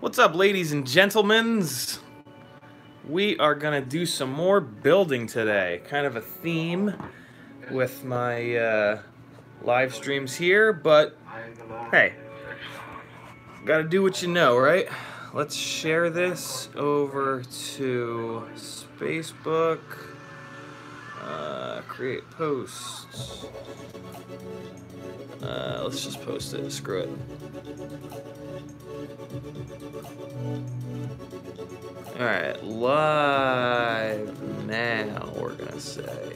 What's up, ladies and gentlemen? We are gonna do some more building today. Kind of a theme with my uh, live streams here, but hey, gotta do what you know, right? Let's share this over to Facebook. Uh, create posts. Uh, let's just post it. Screw it. Alright, live now, we're gonna say.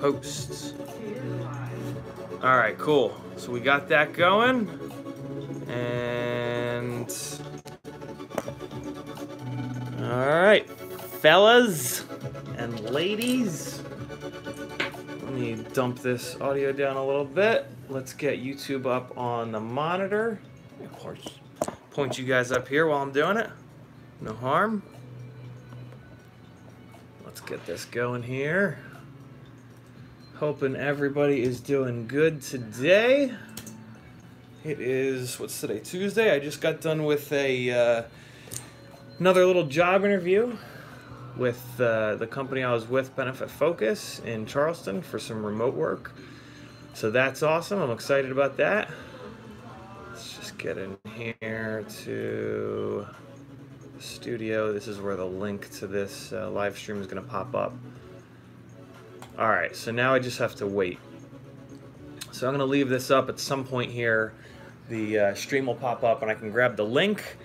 Posts. Alright, cool. So we got that going. And. Alright, fellas and ladies. Let me dump this audio down a little bit. Let's get YouTube up on the monitor. Of course, point you guys up here while I'm doing it. No harm. Let's get this going here. Hoping everybody is doing good today. It is, what's today, Tuesday? I just got done with a uh, another little job interview with uh, the company I was with, Benefit Focus, in Charleston for some remote work. So that's awesome. I'm excited about that. Get in here to studio. This is where the link to this uh, live stream is going to pop up. All right, so now I just have to wait. So I'm going to leave this up at some point here. The uh, stream will pop up and I can grab the link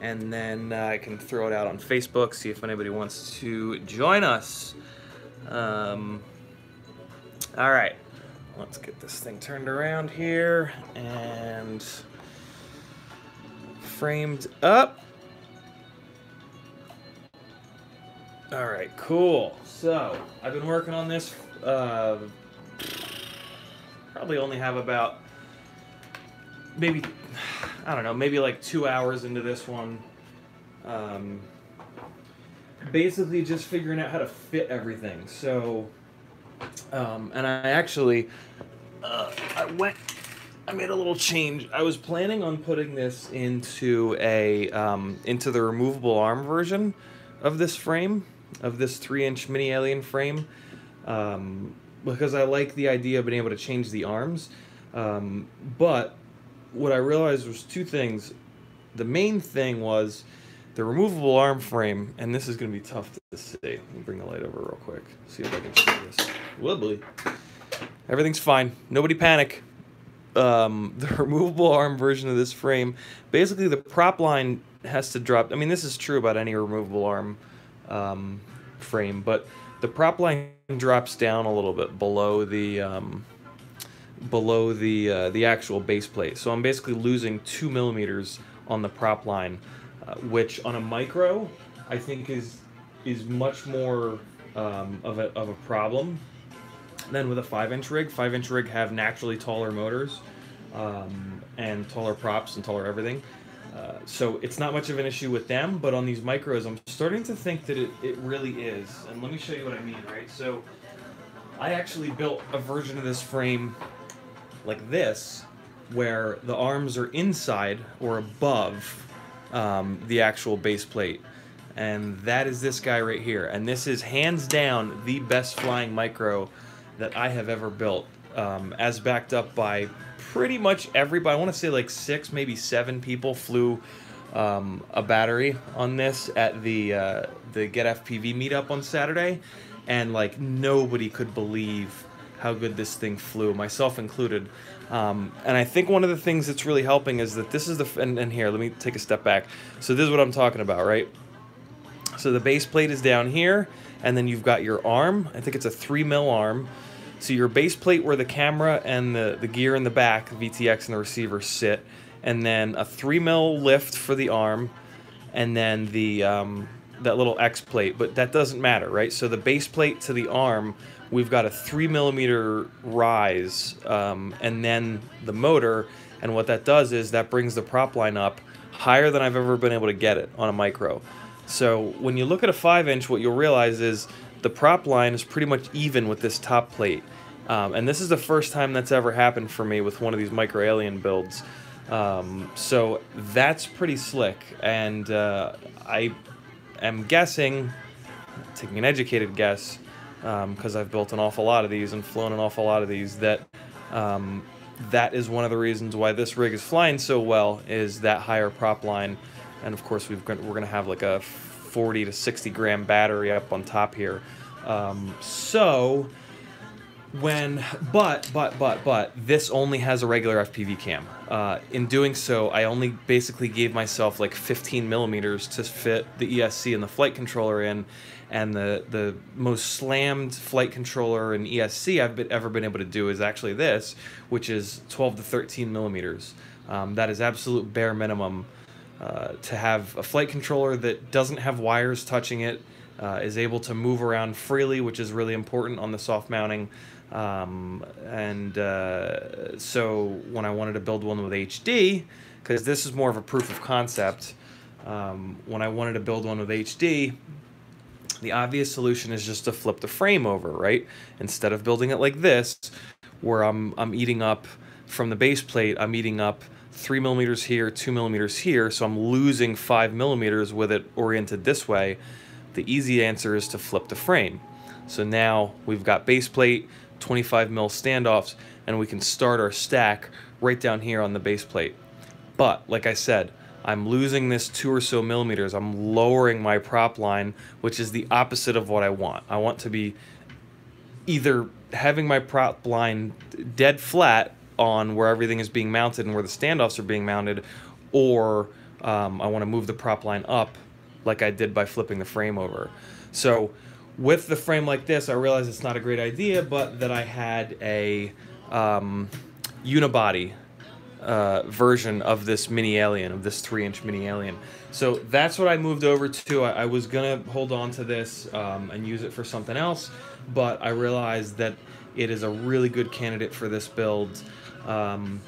and then uh, I can throw it out on Facebook, see if anybody wants to join us. Um, all right, let's get this thing turned around here and framed up. All right, cool. So I've been working on this. Uh, probably only have about maybe I don't know, maybe like two hours into this one. Um, basically, just figuring out how to fit everything. So, um, and I actually, uh, I went, I made a little change. I was planning on putting this into a um, into the removable arm version of this frame, of this three-inch mini alien frame, um, because I like the idea of being able to change the arms. Um, but what I realized was two things. The main thing was the removable arm frame, and this is going to be tough to see. Let me bring the light over real quick. See if I can see this. Wobbly. Everything's fine. Nobody panic. Um, the removable arm version of this frame, basically the prop line has to drop. I mean, this is true about any removable arm um, frame, but the prop line drops down a little bit below the um, below the uh, the actual base plate. So I'm basically losing two millimeters on the prop line, uh, which on a micro, I think is is much more um, of a of a problem than with a five inch rig. Five inch rig have naturally taller motors um, and taller props and taller everything. Uh, so it's not much of an issue with them, but on these micros, I'm starting to think that it, it really is. And let me show you what I mean, right? So I actually built a version of this frame like this, where the arms are inside or above um, the actual base plate. And that is this guy right here. And this is hands down the best flying micro that I have ever built, um, as backed up by pretty much everybody. I want to say like six, maybe seven people flew um, a battery on this at the uh, the Get FPV meetup on Saturday, and like nobody could believe how good this thing flew, myself included. Um, and I think one of the things that's really helping is that this is the, and, and here, let me take a step back. So this is what I'm talking about, right? So the base plate is down here, and then you've got your arm. I think it's a three mil arm. So your base plate where the camera and the, the gear in the back, the VTX and the receiver sit, and then a three mil lift for the arm, and then the um, that little X plate. But that doesn't matter, right? So the base plate to the arm we've got a three millimeter rise, um, and then the motor. And what that does is that brings the prop line up higher than I've ever been able to get it on a micro. So when you look at a five inch, what you'll realize is the prop line is pretty much even with this top plate. Um, and this is the first time that's ever happened for me with one of these micro alien builds. Um, so that's pretty slick, and uh, I am guessing, taking an educated guess, because um, I've built an awful lot of these and flown an awful lot of these, that um, that is one of the reasons why this rig is flying so well is that higher prop line, and of course we've got, we're going to have like a 40 to 60 gram battery up on top here. Um, so when but but but but this only has a regular FPV cam. Uh, in doing so, I only basically gave myself like 15 millimeters to fit the ESC and the flight controller in, and the the most slammed flight controller and ESC I've been, ever been able to do is actually this, which is 12 to 13 millimeters. Um, that is absolute bare minimum. Uh, to have a flight controller that doesn't have wires touching it, uh, is able to move around freely, which is really important on the soft mounting. Um, and uh, so when I wanted to build one with HD, because this is more of a proof of concept, um, when I wanted to build one with HD, the obvious solution is just to flip the frame over, right? Instead of building it like this, where I'm, I'm eating up from the base plate, I'm eating up three millimeters here, two millimeters here, so I'm losing five millimeters with it oriented this way. The easy answer is to flip the frame. So now we've got base plate, 25 mil standoffs, and we can start our stack right down here on the base plate. But like I said, I'm losing this two or so millimeters. I'm lowering my prop line, which is the opposite of what I want. I want to be either having my prop line dead flat on where everything is being mounted and where the standoffs are being mounted, or um, I want to move the prop line up like I did by flipping the frame over. So with the frame like this, I realized it's not a great idea, but that I had a um, unibody uh, version of this mini alien, of this three inch mini alien. So that's what I moved over to. I, I was gonna hold on to this um, and use it for something else, but I realized that it is a really good candidate for this build. Um,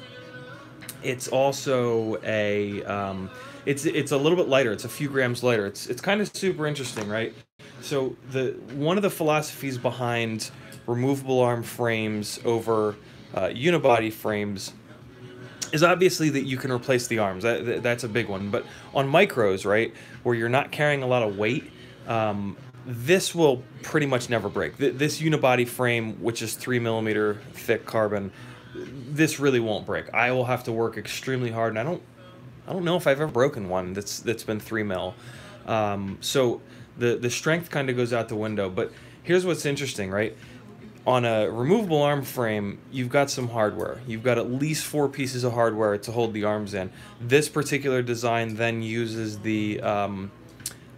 it's also a um, it's it's a little bit lighter. It's a few grams lighter. It's it's kind of super interesting, right? So the one of the philosophies behind removable arm frames over uh, unibody frames is obviously that you can replace the arms. That, that's a big one. But on micros, right, where you're not carrying a lot of weight, um, this will pretty much never break. This unibody frame, which is three millimeter thick carbon, this really won't break. I will have to work extremely hard, and I don't, I don't know if I've ever broken one that's that's been three mil. Um, so the the strength kind of goes out the window. But here's what's interesting, right? On a removable arm frame, you've got some hardware. You've got at least four pieces of hardware to hold the arms in. This particular design then uses the um,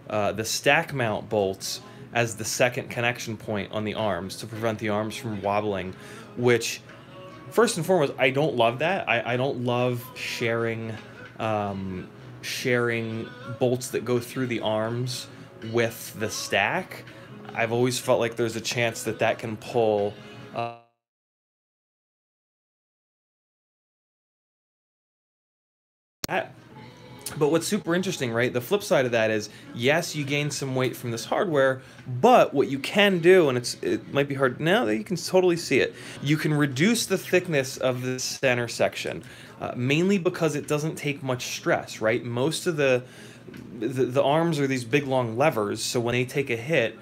uh, the stack mount bolts as the second connection point on the arms to prevent the arms from wobbling, which first and foremost, I don't love that. I, I don't love sharing um, sharing bolts that go through the arms with the stack, I've always felt like there's a chance that that can pull. Uh, but what's super interesting, right? The flip side of that is, yes, you gain some weight from this hardware, but what you can do, and it's it might be hard now that you can totally see it, you can reduce the thickness of the center section, uh, mainly because it doesn't take much stress, right? Most of the the, the arms are these big long levers, so when they take a hit,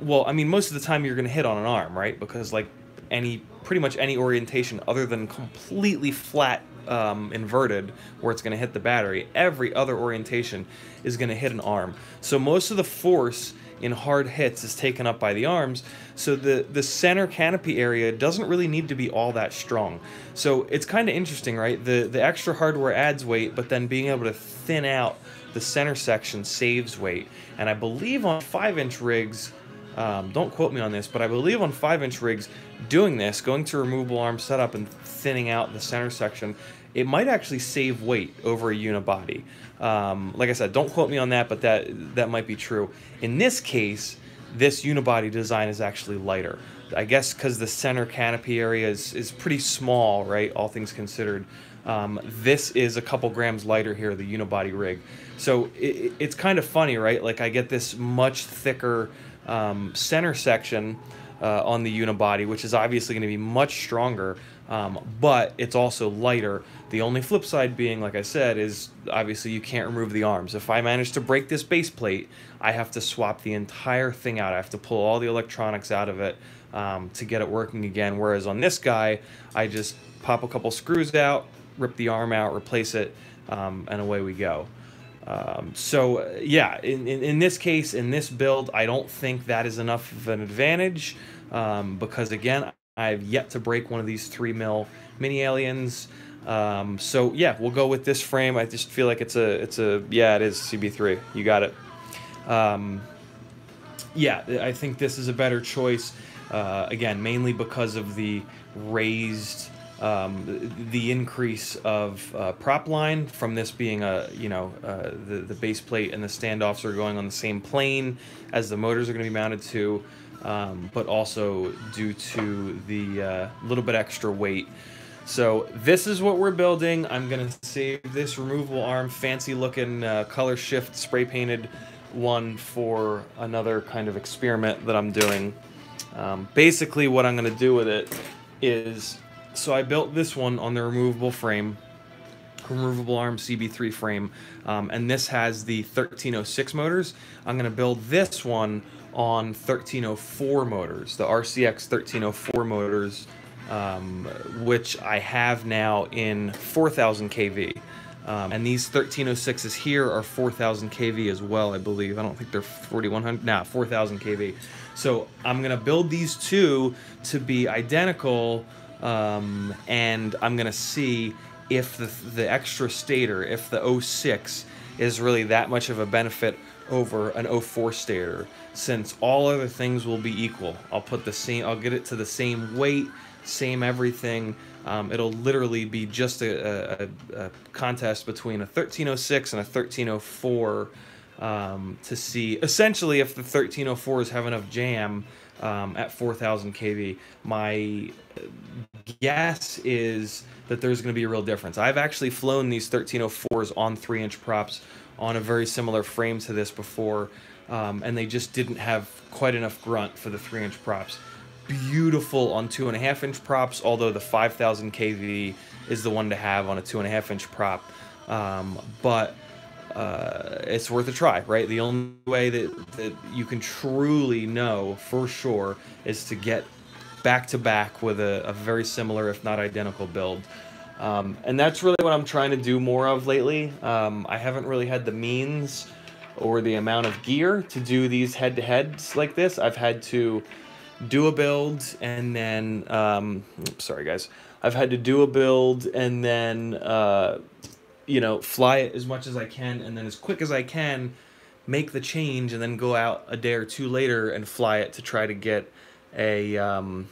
well, I mean, most of the time you're going to hit on an arm, right? Because like any, pretty much any orientation other than completely flat um, inverted where it's going to hit the battery, every other orientation is going to hit an arm. So most of the force in hard hits is taken up by the arms. So the, the center canopy area doesn't really need to be all that strong. So it's kind of interesting, right? The, the extra hardware adds weight, but then being able to thin out the center section saves weight. And I believe on 5 inch rigs, um, don't quote me on this, but I believe on 5 inch rigs, doing this, going to removable arm setup and thinning out the center section, it might actually save weight over a unibody. Um, like I said, don't quote me on that, but that, that might be true. In this case, this unibody design is actually lighter. I guess because the center canopy area is, is pretty small, right? All things considered. Um, this is a couple grams lighter here, the unibody rig. So it, it's kind of funny, right? Like I get this much thicker um, center section uh, on the unibody, which is obviously going to be much stronger. Um, but it's also lighter. The only flip side being, like I said, is obviously you can't remove the arms. If I manage to break this base plate, I have to swap the entire thing out. I have to pull all the electronics out of it um, to get it working again. Whereas on this guy, I just pop a couple screws out, rip the arm out, replace it, um, and away we go. Um, so yeah, in, in, in, this case, in this build, I don't think that is enough of an advantage um, because again, I've yet to break one of these three mil mini aliens. Um, so yeah, we'll go with this frame. I just feel like it's a, it's a, yeah, it is CB3. You got it. Um, yeah, I think this is a better choice. Uh, again, mainly because of the raised, um, the increase of uh, prop line from this being a, you know, uh, the, the base plate and the standoffs are going on the same plane as the motors are going to be mounted to um, but also due to the uh, little bit extra weight. So this is what we're building. I'm gonna save this removable arm, fancy looking uh, color shift spray painted one for another kind of experiment that I'm doing. Um, basically what I'm gonna do with it is, so I built this one on the removable frame, removable arm CB3 frame, um, and this has the 1306 motors. I'm gonna build this one on 1304 motors, the RCX 1304 motors, um, which I have now in 4000 kV. Um, and these 1306s here are 4000 kV as well, I believe. I don't think they're 4100, nah, 4000 kV. So I'm gonna build these two to be identical, um, and I'm gonna see if the, the extra stator, if the 06 is really that much of a benefit over an 04 stator since all other things will be equal. I'll put the same, I'll get it to the same weight, same everything. Um, it'll literally be just a, a, a, contest between a 1306 and a 1304 um, to see essentially if the 1304s have enough jam um, at 4000 kV. My guess is that there's going to be a real difference. I've actually flown these 1304s on 3 inch props on a very similar frame to this before, um, and they just didn't have quite enough grunt for the 3 inch props. Beautiful on 2.5 inch props, although the 5000 kV is the one to have on a 2.5 inch prop. Um, but uh, it's worth a try, right? The only way that, that you can truly know for sure is to get back to back with a, a very similar, if not identical, build. Um, and that's really what I'm trying to do more of lately. Um, I haven't really had the means or the amount of gear to do these head to heads like this. I've had to do a build and then, um, oops, sorry guys, I've had to do a build and then, uh, you know, fly it as much as I can and then as quick as I can make the change and then go out a day or two later and fly it to try to get a um,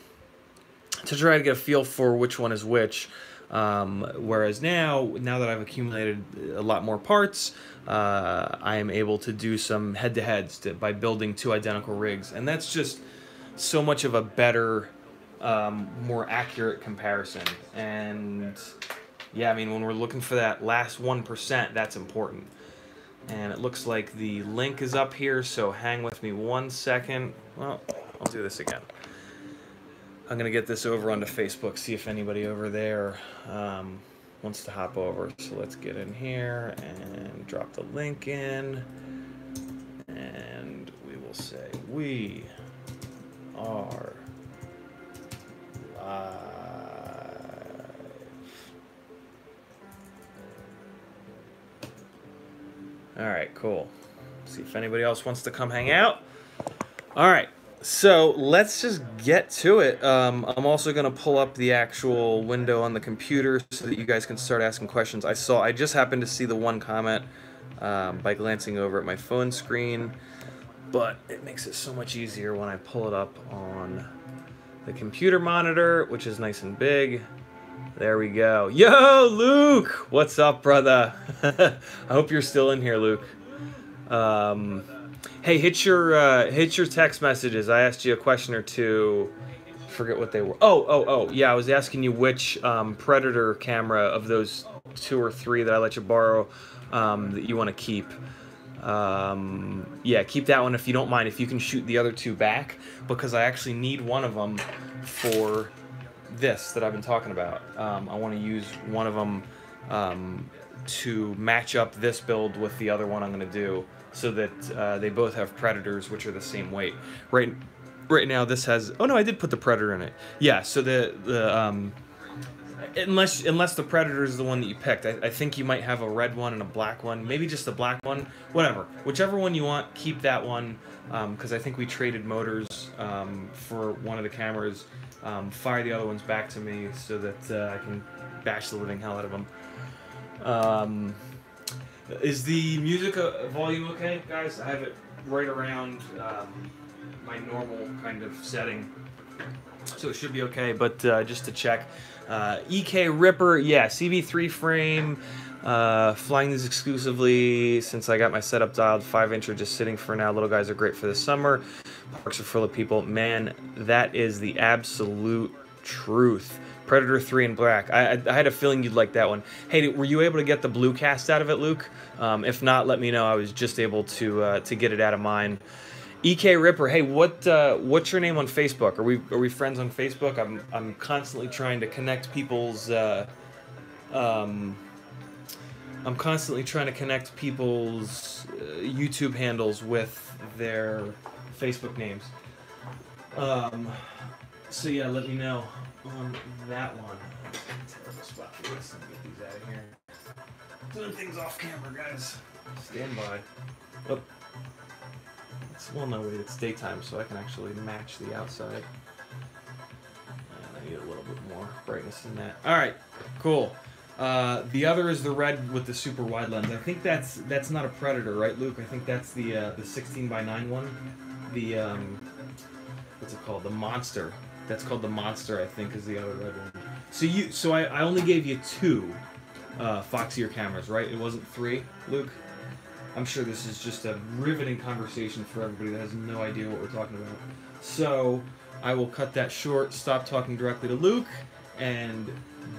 to try to get a feel for which one is which. Um, whereas now, now that I've accumulated a lot more parts, uh, I am able to do some head-to-heads to, by building two identical rigs, and that's just so much of a better, um, more accurate comparison. And yeah, I mean, when we're looking for that last one percent, that's important. And it looks like the link is up here, so hang with me one second. Well, I'll do this again. I'm gonna get this over onto Facebook, see if anybody over there um, wants to hop over. So let's get in here and drop the link in, and we will say we are live. All right, cool. See if anybody else wants to come hang out. All right. So let's just get to it. Um, I'm also going to pull up the actual window on the computer so that you guys can start asking questions. I saw, I just happened to see the one comment um, by glancing over at my phone screen, but it makes it so much easier when I pull it up on the computer monitor, which is nice and big. There we go. Yo, Luke! What's up, brother? I hope you're still in here, Luke. Um, Hey, hit your uh, hit your text messages. I asked you a question or two. Forget what they were. Oh, oh, oh. Yeah, I was asking you which um, Predator camera of those two or three that I let you borrow um, that you want to keep. Um, yeah, keep that one if you don't mind. If you can shoot the other two back, because I actually need one of them for this that I've been talking about. Um, I want to use one of them um, to match up this build with the other one I'm going to do, so that uh, they both have predators, which are the same weight. Right, right now this has. Oh no, I did put the predator in it. Yeah, so the the um, unless unless the predator is the one that you picked, I, I think you might have a red one and a black one, maybe just the black one. Whatever, whichever one you want, keep that one because um, I think we traded motors um, for one of the cameras. Um, fire the other ones back to me so that uh, I can bash the living hell out of them. Um, is the music volume okay, guys? I have it right around um, my normal kind of setting, so it should be okay. But uh, just to check, uh, EK Ripper, yeah, CB3 frame. Uh, flying these exclusively since I got my setup dialed. Five inch are just sitting for now. Little guys are great for the summer. Parks are full of people. Man, that is the absolute truth. Predator 3 in black. I, I, I, had a feeling you'd like that one. Hey, were you able to get the blue cast out of it, Luke? Um, if not, let me know. I was just able to uh, to get it out of mine. EK Ripper, hey, what uh, what's your name on Facebook? Are we are we friends on Facebook? I'm I'm constantly trying to connect people's uh, um, I'm constantly trying to connect people's uh, YouTube handles with their Facebook names. Um, so yeah, let me know on that one. Terrible spot for this. Let me get these out of here. Doing things off camera, guys. Stand by. Oh. It's, well, no, wait, it's daytime, so I can actually match the outside. And I need a little bit more brightness than that. All right, cool. Uh, the other is the red with the super wide lens. I think that's that's not a Predator, right, Luke? I think that's the uh, the 16 by 9 one. The um, what's it called? The Monster. That's called the Monster. I think is the other red one. So you so I, I only gave you two uh, Foxeer cameras, right? It wasn't three, Luke. I'm sure this is just a riveting conversation for everybody that has no idea what we're talking about. So I will cut that short. Stop talking directly to Luke and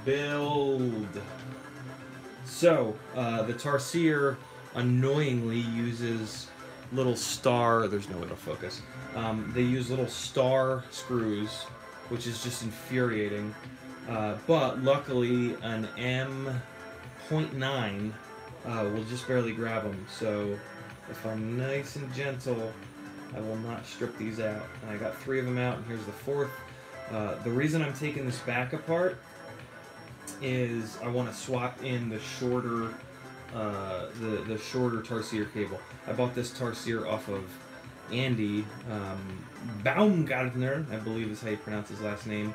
build. So, uh, the Tarsier annoyingly uses little star, there's no way to focus. Um, they use little star screws, which is just infuriating. Uh, but luckily, an M.9 uh, will just barely grab them. So, if I'm nice and gentle, I will not strip these out. And I got three of them out, and here's the fourth. Uh, the reason I'm taking this back apart is I want to swap in the shorter, uh, the the shorter Tarsier cable. I bought this Tarsier off of Andy um, Baumgartner, I believe is how you pronounce his last name,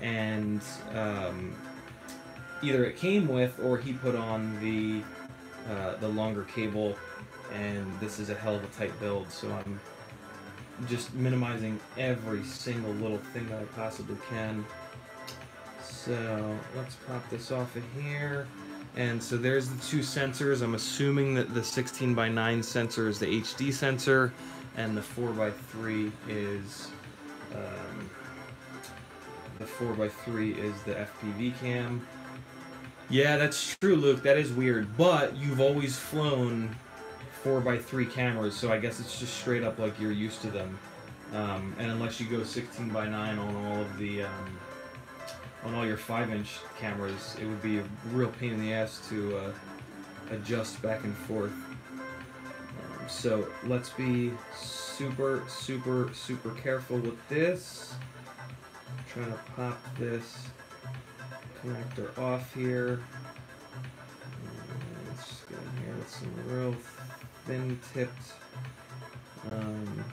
and um, either it came with or he put on the uh, the longer cable, and this is a hell of a tight build. So I'm just minimizing every single little thing that I possibly can. So let's pop this off of here. And so there's the two sensors. I'm assuming that the 16 by 9 sensor is the HD sensor, and the 4 by 3 is um, the 4 by 3 is the FPV cam. Yeah, that's true, Luke. That is weird. But you've always flown 4 by 3 cameras, so I guess it's just straight up like you're used to them. Um, and unless you go 16 by 9 on all of the um, on all your 5 inch cameras, it would be a real pain in the ass to uh, adjust back and forth. Um, so let's be super, super, super careful with this. I'm trying to pop this connector off here. let's get in here with some real thin tipped um,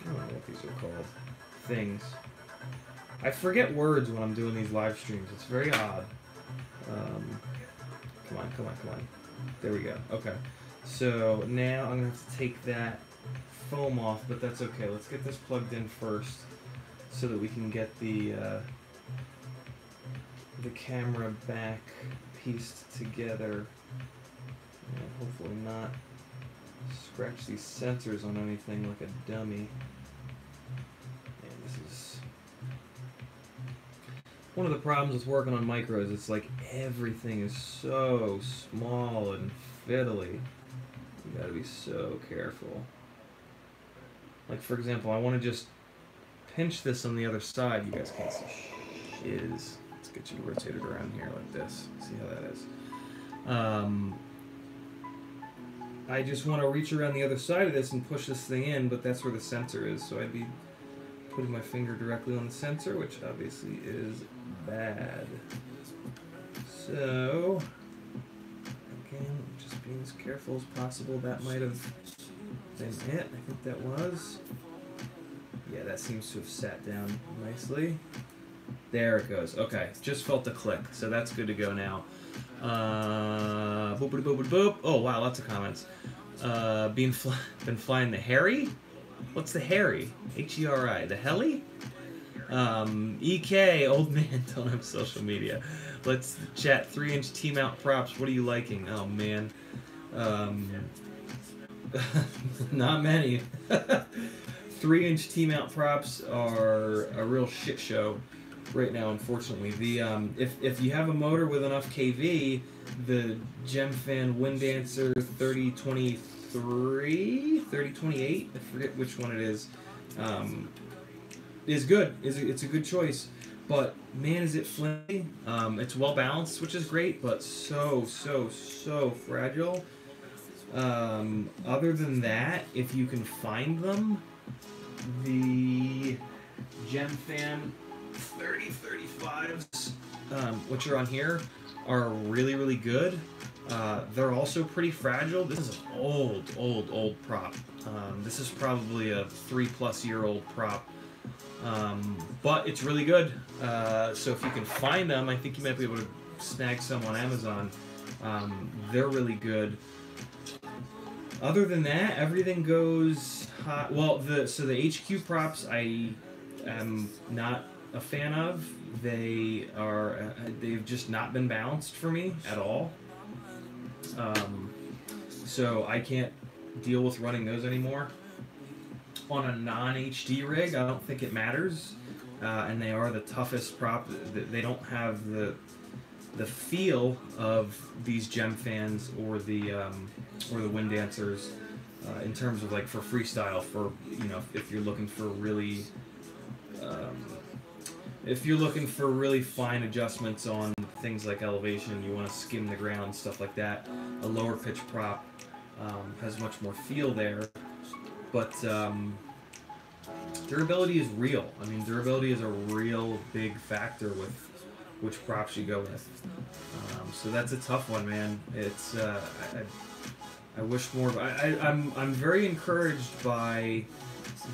I don't know what these are called. Things. I forget words when I'm doing these live streams. It's very odd. Um, come on, come on, come on. There we go. Okay. So now I'm going to have to take that foam off, but that's okay. Let's get this plugged in first so that we can get the uh, the camera back pieced together. And hopefully not scratch these sensors on anything like a dummy. One of the problems with working on micros. It's like everything is so small and fiddly. You gotta be so careful. Like for example, I want to just pinch this on the other side. You guys can't see is. Let's get you rotated around here like this. See how that is. Um, I just want to reach around the other side of this and push this thing in, but that's where the sensor is. So I'd be putting my finger directly on the sensor, which obviously is bad. So, again, just being as careful as possible. That might have been it. I think that was. Yeah, that seems to have sat down nicely. There it goes. Okay, just felt the click, so that's good to go now. Uh, boop boop boop boop. Oh wow, lots of comments. Uh, being fly- been flying the Harry. What's the Harry? H E R I. The heli. Um, EK, old man, don't have social media. Let's chat. Three inch T mount props. What are you liking? Oh man. Um, not many. Three inch T mount props are a real shit show right now, unfortunately. The um, if if you have a motor with enough kV, the Gemfan Wind Dancer 3023, 3028, I forget which one it is, um, is good. Is it's a good choice. But man, is it flimsy. Um, it's well balanced, which is great, but so so so fragile. Um, other than that, if you can find them, the Gemfan 30 35s, um, which are on here, are really, really good. Uh, they're also pretty fragile. This is an old, old, old prop. Um, this is probably a three plus year old prop. Um, but it's really good. Uh, so if you can find them, I think you might be able to snag some on Amazon. Um, they're really good. Other than that, everything goes hot. Well, the so the HQ props I am not a fan of. They are uh, they've just not been balanced for me at all. Um, so I can't deal with running those anymore. On a non-HD rig, I don't think it matters, uh, and they are the toughest prop. They don't have the the feel of these Gemfans or the um, or the wind dancers uh, in terms of like for freestyle for you know if you're looking for really um, if you're looking for really fine adjustments on things like elevation, you want to skim the ground, stuff like that. A lower pitch prop um, has much more feel there, but um, durability is real. I mean, durability is a real big factor with which props you go with. Um, so that's a tough one, man. It's uh, I, I wish more. I, I, I'm I'm very encouraged by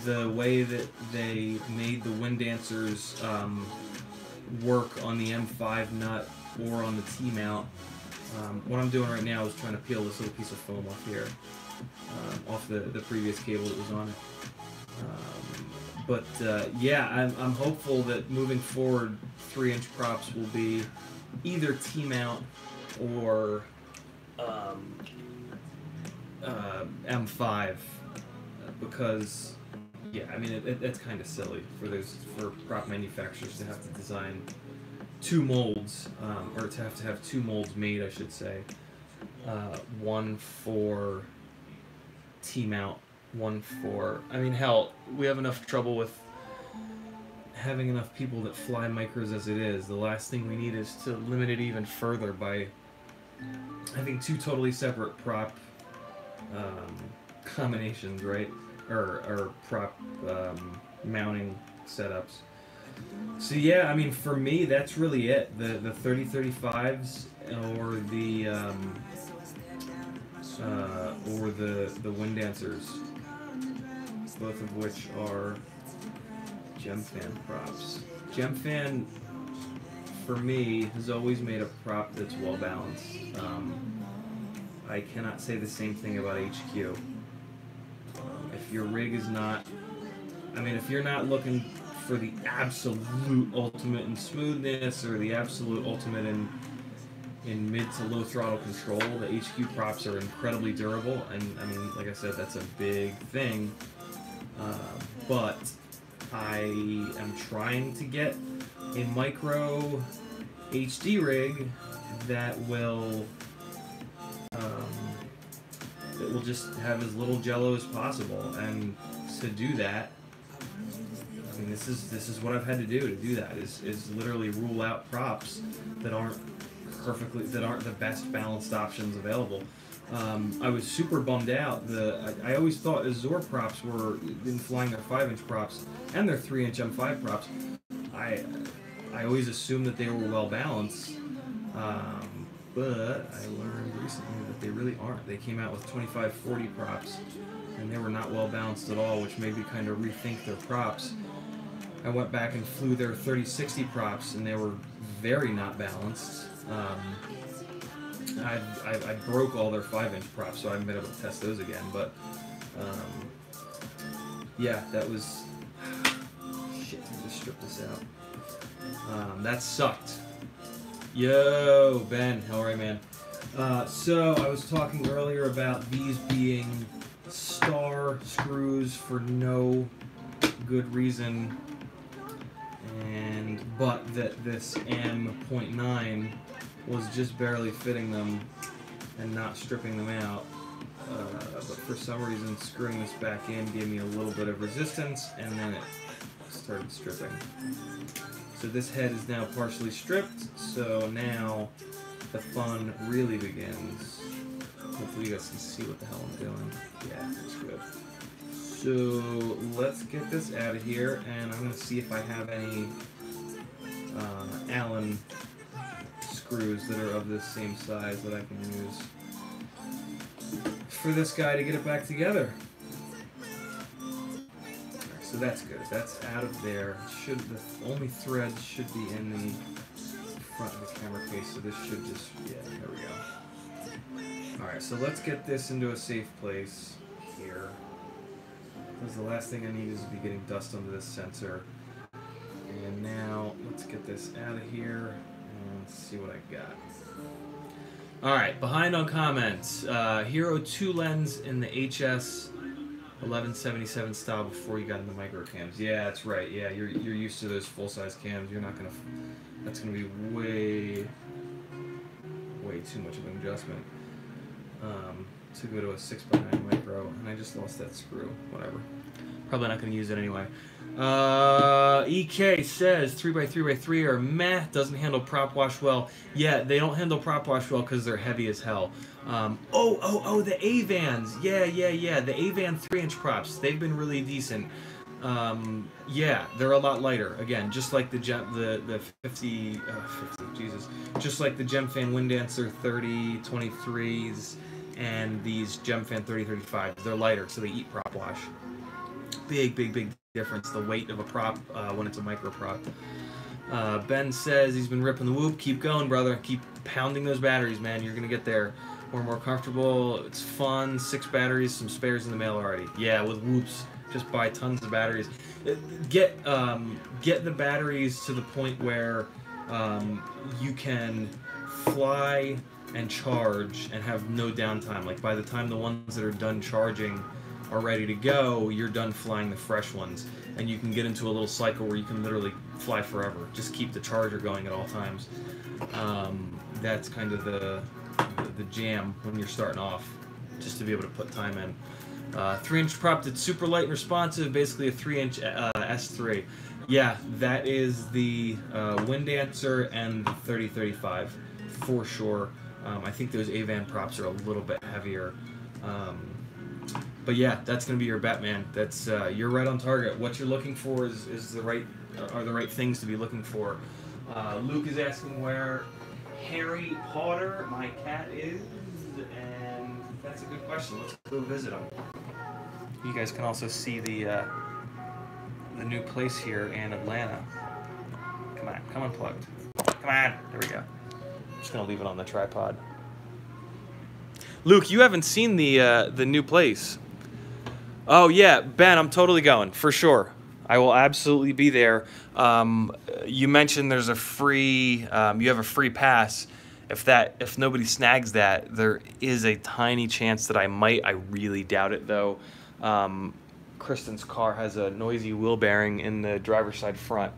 the way that they made the wind dancers um, work on the M5 nut or on the T mount. Um, what I'm doing right now is trying to peel this little piece of foam off here, um, off the, the previous cable that was on it. Um, but uh, yeah, I'm, I'm hopeful that moving forward, three inch props will be either T mount or um, uh, M5 because yeah, I mean it, it, it's kind of silly for those for prop manufacturers to have to design two molds, um, or to have to have two molds made, I should say. Uh, one for T mount, one for. I mean, hell, we have enough trouble with having enough people that fly micros as it is. The last thing we need is to limit it even further by having two totally separate prop um, combinations, right? Or, or prop um, mounting setups. So yeah, I mean, for me, that's really it. The the thirty thirty fives or the um, uh, or the the wind dancers, both of which are Gemfan props. Gemfan, for me, has always made a prop that's well balanced. Um, I cannot say the same thing about HQ. If your rig is not, I mean, if you're not looking for the absolute ultimate in smoothness or the absolute ultimate in in mid to low throttle control, the HQ props are incredibly durable, and I mean, like I said, that's a big thing. Uh, but I am trying to get a micro HD rig that will um, that will just have as little jello as possible and to do that. I mean, this is this is what I've had to do to do that. Is is literally rule out props that aren't perfectly that aren't the best balanced options available. Um, I was super bummed out. The I, I always thought Azure props were in flying their five inch props and their three inch M5 props. I I always assumed that they were well balanced, um, but I learned recently that they really aren't. They came out with 25 40 props, and they were not well balanced at all, which made me kind of rethink their props. I went back and flew their 3060 props, and they were very not balanced. Um, I, I, I broke all their five inch props, so I haven't been able to test those again. But um, yeah, that was shit. Me just strip this out. Um, that sucked. Yo, Ben, how are you, man? Uh, so I was talking earlier about these being star screws for no good reason, and but that this M.9 was just barely fitting them and not stripping them out. Uh, but for some reason, screwing this back in gave me a little bit of resistance, and then it started stripping. So this head is now partially stripped, so now the fun really begins. Hopefully you guys can see what the hell I'm doing. Yeah, good. So let's get this out of here, and I'm gonna see if I have any uh, Allen screws that are of this same size that I can use for this guy to get it back together. So that's good. That's out of there. Should the only threads should be in the front of the camera case, so this should just yeah, there we go. Alright, so let's get this into a safe place here. Because the last thing I need is to be getting dust onto this sensor. And now let's get this out of here and see what I got. Alright, behind on comments. Uh, Hero 2 lens in the HS 1177 style before you got into micro cams. Yeah, that's right. Yeah, you're, you're used to those full size cams. You're not gonna. That's gonna be way, way too much of an adjustment. Um, to go to a 6x9 micro, and I just lost that screw. Whatever. Probably not gonna use it anyway. Uh, EK says 3x3x3 are meh, doesn't handle prop wash well. Yeah, they don't handle prop wash well because they're heavy as hell. Um, oh, oh, oh, the Avans. Yeah, yeah, yeah. The Avan 3 inch props. They've been really decent. Um, yeah, they're a lot lighter. Again, just like the Gem, the, the 50, uh, 50, Jesus. Just like the Gemfan Windancer 30 23s and these Gemfan 30 35s. They're lighter, so they eat prop wash. Big, big, big difference. The weight of a prop uh, when it's a micro prop. Uh, ben says he's been ripping the whoop. Keep going, brother. Keep pounding those batteries, man. You're gonna get there. We're more comfortable. It's fun. Six batteries, some spares in the mail already. Yeah, with whoops, just buy tons of batteries. Uh, get um, get the batteries to the point where um, you can fly and charge and have no downtime. Like by the time the ones that are done charging are ready to go, you're done flying the fresh ones, and you can get into a little cycle where you can literally fly forever. Just keep the charger going at all times. Um, that's kind of the, the, jam when you're starting off, just to be able to put time in. Uh, three inch prop that's super light and responsive, basically a three inch uh, S3. Yeah, that is the uh, Windancer and the 3035 for sure. Um, I think those Avan props are a little bit heavier. Um, but yeah, that's gonna be your Batman. That's uh, you're right on target. What you're looking for is, is the right are the right things to be looking for. Uh, Luke is asking where Harry Potter, my cat, is, and that's a good question. Let's go visit him. You guys can also see the uh, the new place here in Atlanta. Come on, come unplugged. Come on, there we go. I'm just gonna leave it on the tripod. Luke, you haven't seen the uh, the new place. Oh yeah, Ben, I'm totally going for sure. I will absolutely be there. Um, you mentioned there's a free, um, you have a free pass. If that, if nobody snags that, there is a tiny chance that I might. I really doubt it though. Um, Kristen's car has a noisy wheel bearing in the driver's side front.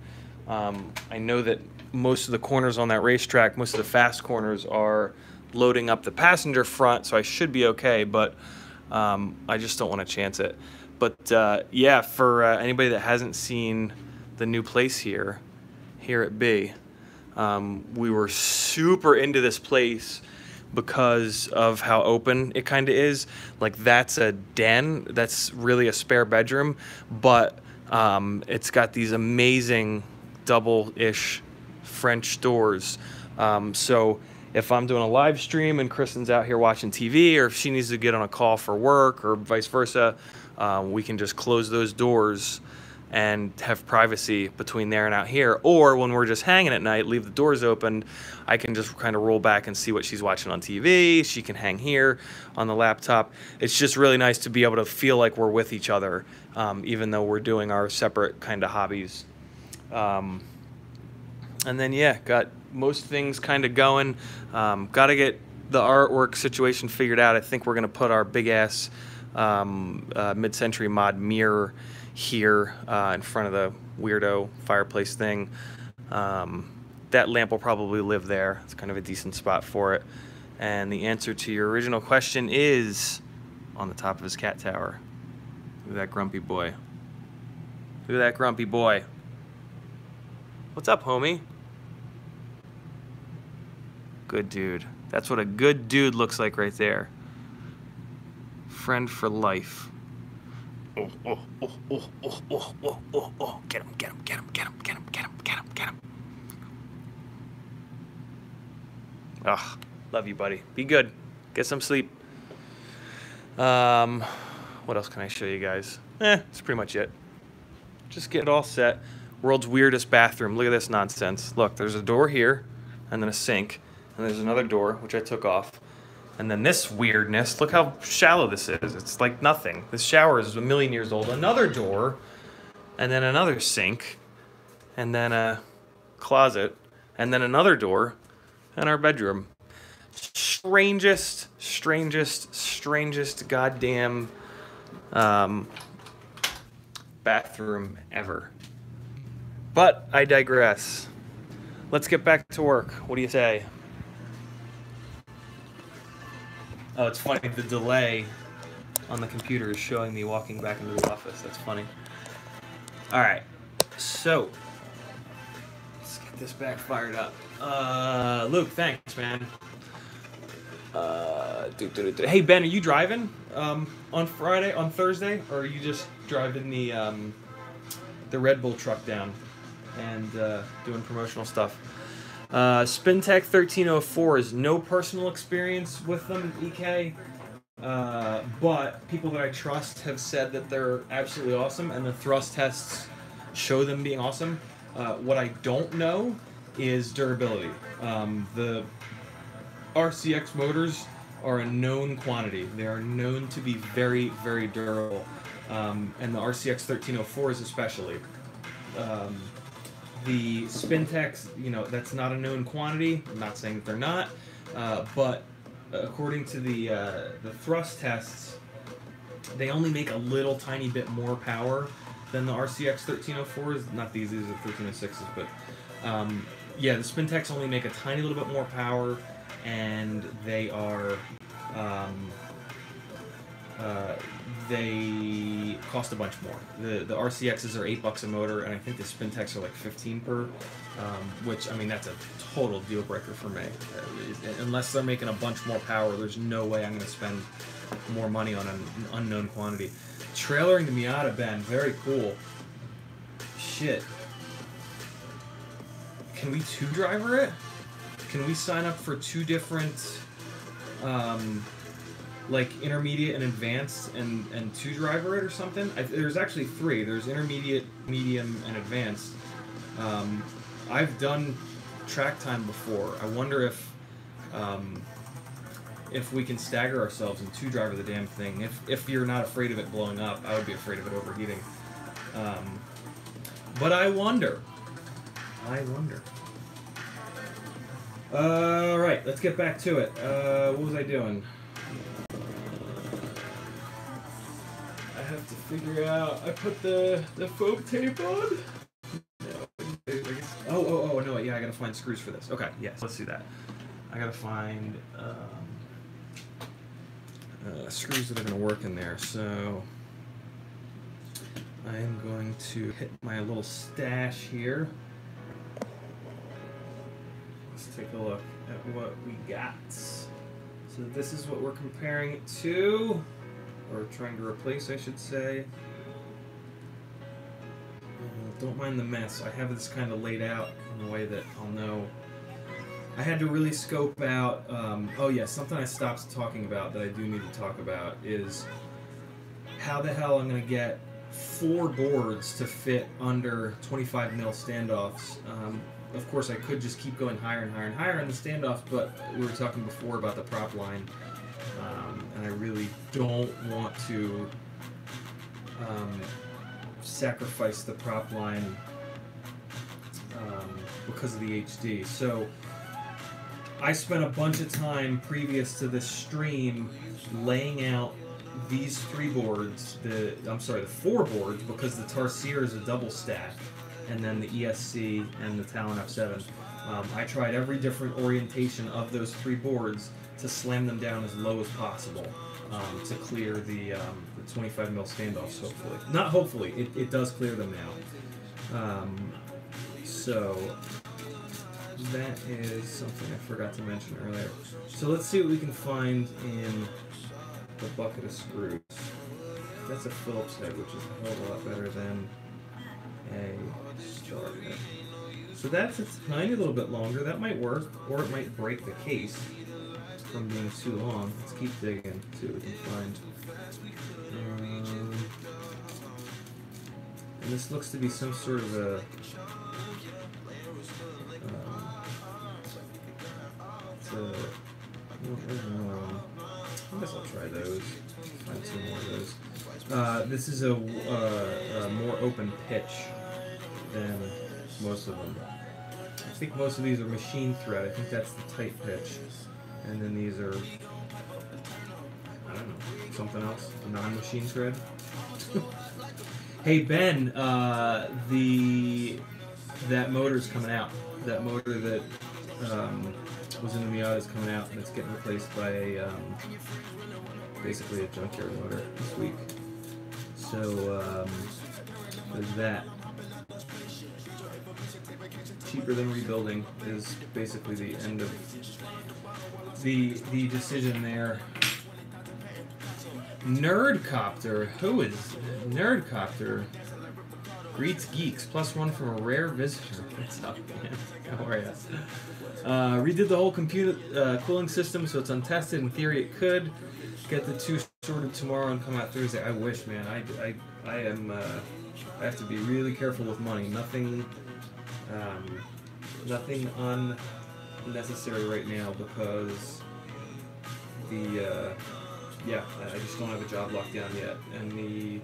Um, I know that most of the corners on that racetrack, most of the fast corners are loading up the passenger front, so I should be okay. But um, I just don't want to chance it. but uh, yeah, for uh, anybody that hasn't seen the new place here, here at B, um, we were super into this place because of how open it kind of is. Like that's a den, that's really a spare bedroom, but um, it's got these amazing double-ish French doors. Um, so if I'm doing a live stream and Kristen's out here watching TV, or if she needs to get on a call for work, or vice versa, uh, we can just close those doors and have privacy between there and out here. Or when we're just hanging at night, leave the doors open. I can just kind of roll back and see what she's watching on TV. She can hang here on the laptop. It's just really nice to be able to feel like we're with each other, um, even though we're doing our separate kind of hobbies. Um, and then, yeah, got most things kind of going. Um, got to get the artwork situation figured out. I think we're going to put our big ass um, uh, mid century mod mirror here uh, in front of the weirdo fireplace thing. Um, that lamp will probably live there. It's kind of a decent spot for it. And the answer to your original question is on the top of his cat tower. Look at that grumpy boy. Look at that grumpy boy. What's up, homie? Good dude. That's what a good dude looks like right there. Friend for life oh, oh, oh, oh, oh, oh, oh, oh, oh. Get him, get him, get him, get him, get him, get him, get him, get him. Ugh, love you, buddy. Be good. Get some sleep. Um, what else can I show you guys? Eh, that's pretty much it. Just get it all set. World's weirdest bathroom. Look at this nonsense. Look, there's a door here, and then a sink, and there's another door, which I took off. And then this weirdness, look how shallow this is. It's like nothing. This shower is a million years old. Another door, and then another sink, and then a closet, and then another door, and our bedroom. Strangest, strangest, strangest goddamn um, bathroom ever. But I digress. Let's get back to work. What do you say? Oh, it's funny. The delay on the computer is showing me walking back into the office. That's funny. All right. So, let's get this back fired up. Uh, Luke, thanks, man. Uh, do, do, do, hey, Ben, are you driving um, on Friday, on Thursday, or are you just driving the um, the Red Bull truck down and uh, doing promotional stuff? Uh, Spintech 1304 is no personal experience with them at EK, uh, but people that I trust have said that they're absolutely awesome, and the thrust tests show them being awesome. Uh, what I don't know is durability. Um, the RCX motors are a known quantity. They are known to be very, very durable, um, and the RCX 1304s especially. Um, the Spintex, you know, that's not a known quantity. I'm not saying that they're not, uh, but according to the uh, the thrust tests, they only make a little tiny bit more power than the RCX 1304s. Not these, these are 1306s, but um, yeah, the Spintex only make a tiny little bit more power, and they are um, uh, they cost a bunch more. The the RCXs are eight bucks a motor, and I think the Spintex are like fifteen per. Um, which I mean that's a total deal breaker for me. Uh, unless they're making a bunch more power, there's no way I'm going to spend more money on an unknown quantity. Trailering the Miata Ben, very cool. Shit. Can we two driver it? Can we sign up for two different? Um, like intermediate and advanced and and two driver it or something. I, there's actually three. There's intermediate, medium, and advanced. Um, I've done track time before. I wonder if um, if we can stagger ourselves and two driver the damn thing. If if you're not afraid of it blowing up, I would be afraid of it overheating. Um, but I wonder. I wonder. All uh, right, let's get back to it. Uh, what was I doing? Figure out. I put the the foam tape on. No, oh, oh, oh, no, yeah, I gotta find screws for this. Okay, yes, let's do that. I gotta find um, uh, screws that are gonna work in there. So, I am going to hit my little stash here. Let's take a look at what we got. So this is what we're comparing it to, or trying to replace, I should say. Uh, don't mind the mess. I have this kind of laid out in a way that I'll know. I had to really scope out. Um, oh yeah, something I stopped talking about that I do need to talk about is how the hell I'm gonna get four boards to fit under 25 mil standoffs. Um, of course, I could just keep going higher and higher and higher in the standoffs, but we were talking before about the prop line, um, and I really don't want to um, sacrifice the prop line um, because of the HD. So I spent a bunch of time previous to this stream laying out these three boards. The I'm sorry, the four boards because the Tarsier is a double stack, and then the ESC and the Talon F7. Um, I tried every different orientation of those three boards to slam them down as low as possible um, to clear the, um, the 25 mil standoffs. Hopefully, not hopefully, it, it does clear them now. Um, so that is something I forgot to mention earlier. So let's see what we can find in the bucket of screws. That's a Phillips head, which is a hell of a lot better than a star head. So that's a tiny little bit longer. That might work, or it might break the case from being too long. Let's keep digging, see what we can find. Um, and this looks to be some sort of a. Um. I guess I'll try those. Find some more of those. Uh, this is a, uh, a more open pitch than most of them. I think most of these are machine thread. I think that's the tight pitch. And then these are, I don't know, something else, non-machine thread. hey Ben, uh, the that motor's coming out. That motor that um, was in the Miata is coming out, and it's getting replaced by um, basically a junkyard motor this week. So um, there's that. Cheaper than rebuilding is basically the end of the the decision there. Nerdcopter, who is Nerdcopter? Greets geeks plus one from a rare visitor. What's up, man? How are you? Uh, redid the whole computer uh, cooling system, so it's untested. In theory, it could get the two sorted tomorrow and come out Thursday. I wish, man. I, I, I am. Uh, I have to be really careful with money. Nothing, um, nothing unnecessary right now because the uh, yeah, I just don't have a job locked down yet, and the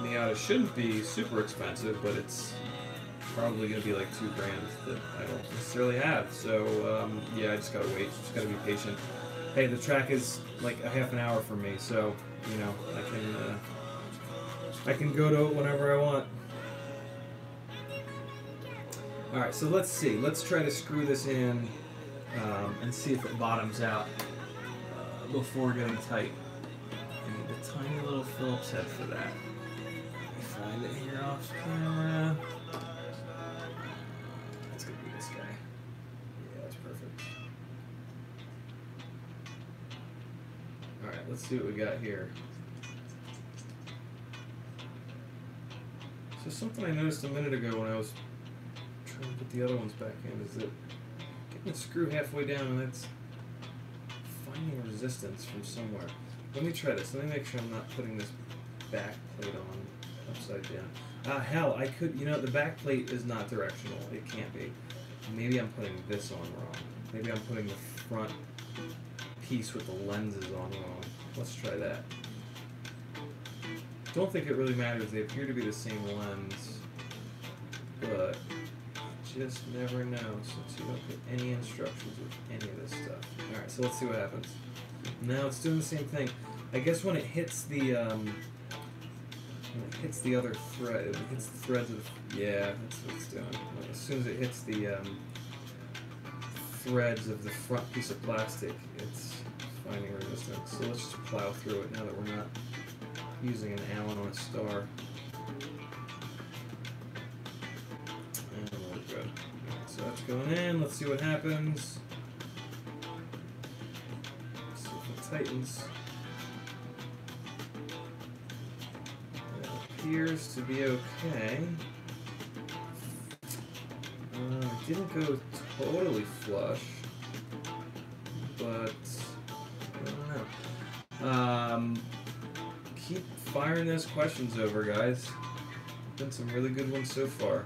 Miata shouldn't be super expensive, but it's probably gonna be like two grand that I don't necessarily have. So um, yeah, I just gotta wait. Just gotta be patient. Hey, the track is like a half an hour from me, so you know I can uh, I can go to it whenever I want. All right, so let's see. Let's try to screw this in um, and see if it bottoms out uh, before getting tight. I need a tiny little Phillips head for that. Find it here off camera. That's gonna be this guy. Yeah, that's perfect. Alright, let's see what we got here. So something I noticed a minute ago when I was put the other ones back in is that getting the screw halfway down and it's finding resistance from somewhere. Let me try this. Let me make sure I'm not putting this back plate on upside down. Ah, hell, I could, you know, the back plate is not directional. It can't be. Maybe I'm putting this on wrong. Maybe I'm putting the front piece with the lenses on wrong. Let's try that. Don't think it really matters. They appear to be the same lens, but just never know since you don't get any instructions with any of this stuff. Alright, so let's see what happens. Now it's doing the same thing. I guess when it hits the um, it hits the other thread, it hits the threads of yeah, that's what it's doing. As soon as it hits the um, threads of the front piece of plastic, it's finding resistance. So let's just plow through it now that we're not using an Allen on a star. It's going in. Let's see what happens. Let's see if it. It appears to be okay. Uh, didn't go totally flush, but I don't know. Um, keep firing those questions over, guys. Been some really good ones so far.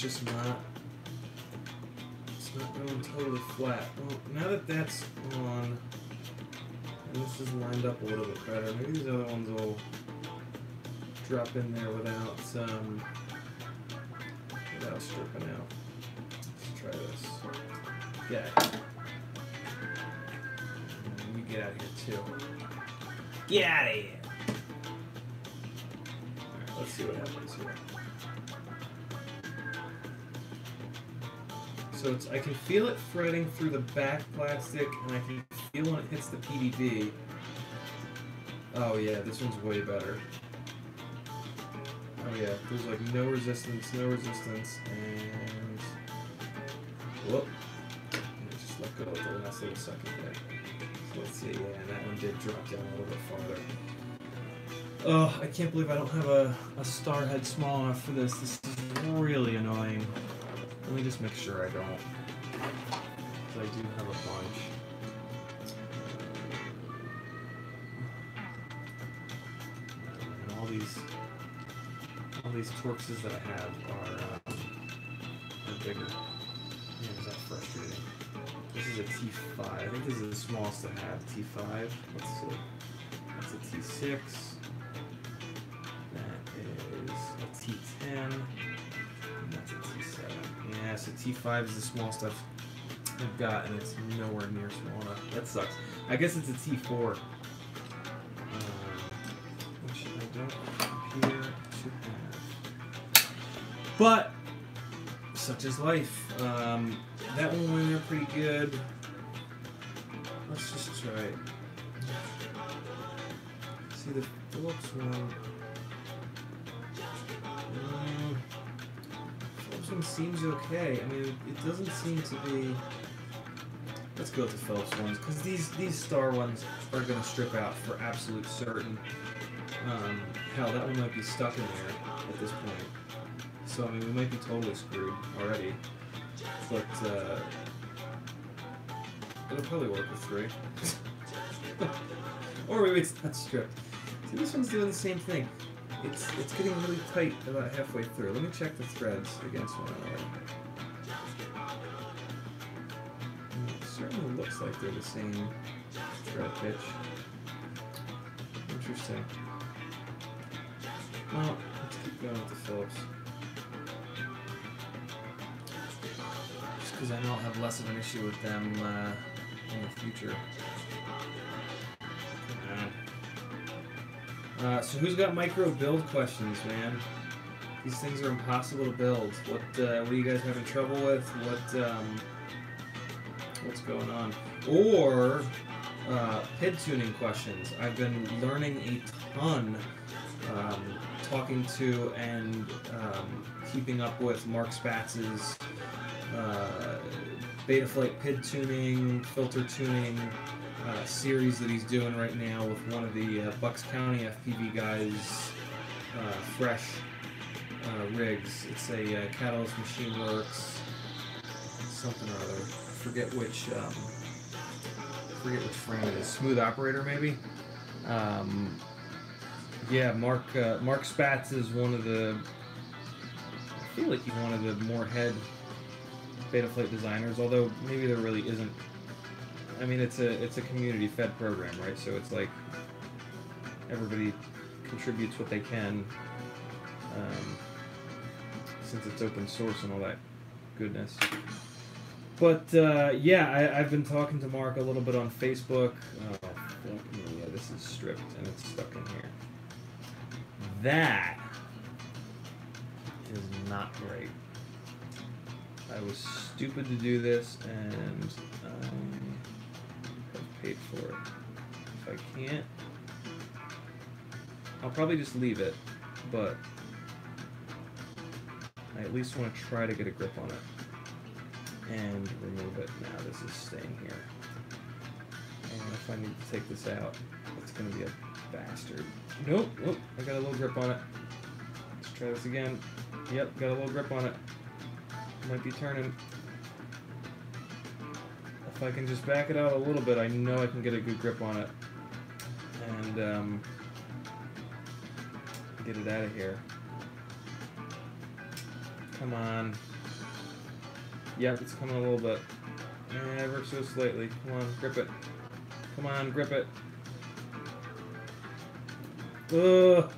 Just not. It's not going totally flat. Well, now that that's on, and this is lined up a little bit better, maybe these other ones will drop in there without um, without stripping out. Let's try this. Yeah. You get out of here too. Get out of here. Let's see what happens here. So it's I can feel it threading through the back plastic, and I can feel when it hits the PDB. Oh yeah, this one's way better. Oh yeah, there's like no resistance, no resistance, and whoop. Me just let go of the last little second there. So let's see, yeah, that one did drop down a little bit farther. Oh, I can't believe I don't have a, a star head small enough for this. This is really annoying. Let me just make sure I don't. I do have a bunch. And all these all these Torxes that I have are, uh, are bigger. Man, is that frustrating. This is a T5. I think this is the smallest I have. T5. Let's see. That's a T6. That is a T10. So T5 is the smallest I've, I've got, and it's nowhere near small enough. That sucks. I guess it's a T4. Um. But such is life. Um, that one went there pretty good. Let's just try it. See the Phillips one. One seems okay. I mean, it doesn't seem to be. Let's go with the ones because these these star ones are gonna strip out for absolute certain. Um, hell, that one might be stuck in there at this point. So I mean, we might be totally screwed already. But uh, it'll probably work with three. or maybe it's not stripped. See, this one's doing the same thing. It's it's getting really tight about halfway through. Let me check the threads against one another. It certainly looks like they're the same thread pitch. Interesting. Well, let's keep going with the Phillips. Just because I know I'll have less of an issue with them uh, in the future. Uh, so who's got micro build questions, man? These things are impossible to build. What uh, what are you guys having trouble with? What um, what's going on? Or uh, PID tuning questions. I've been learning a ton, um, talking to and um, keeping up with Mark Spatz's uh, Betaflight PID tuning, filter tuning uh, series that he's doing right now with one of the uh, Bucks County FPV guys, uh, Fresh uh, rigs. It's a uh, Catalyst Machine Works, something or other. I forget which. Um, forget which frame it is. Smooth Operator, maybe. Um, yeah, Mark uh, Mark Spatz is one of the. I feel like he's one of the more head Betaflight designers, although maybe there really isn't. I mean, it's a it's a community fed program, right? So it's like everybody contributes what they can, um, since it's open source and all that goodness. But uh, yeah, I, I've been talking to Mark a little bit on Facebook. Oh, yeah, this is stripped and it's stuck in here. That is not great. I was stupid to do this and um, paid for it. If I can't, I'll probably just leave it, but I at least want to try to get a grip on it and remove it. Now this is staying here. And if I need to take this out, it's going to be a bastard. Nope, nope, I got a little grip on it. Let's try this again. Yep, got a little grip on it. Might be turning. If I can just back it out a little bit, I know I can get a good grip on it. And, um, get it out of here. Come on. Yep, it's coming a little bit. Ever so slightly. Come on, grip it. Come on, grip it. Ugh.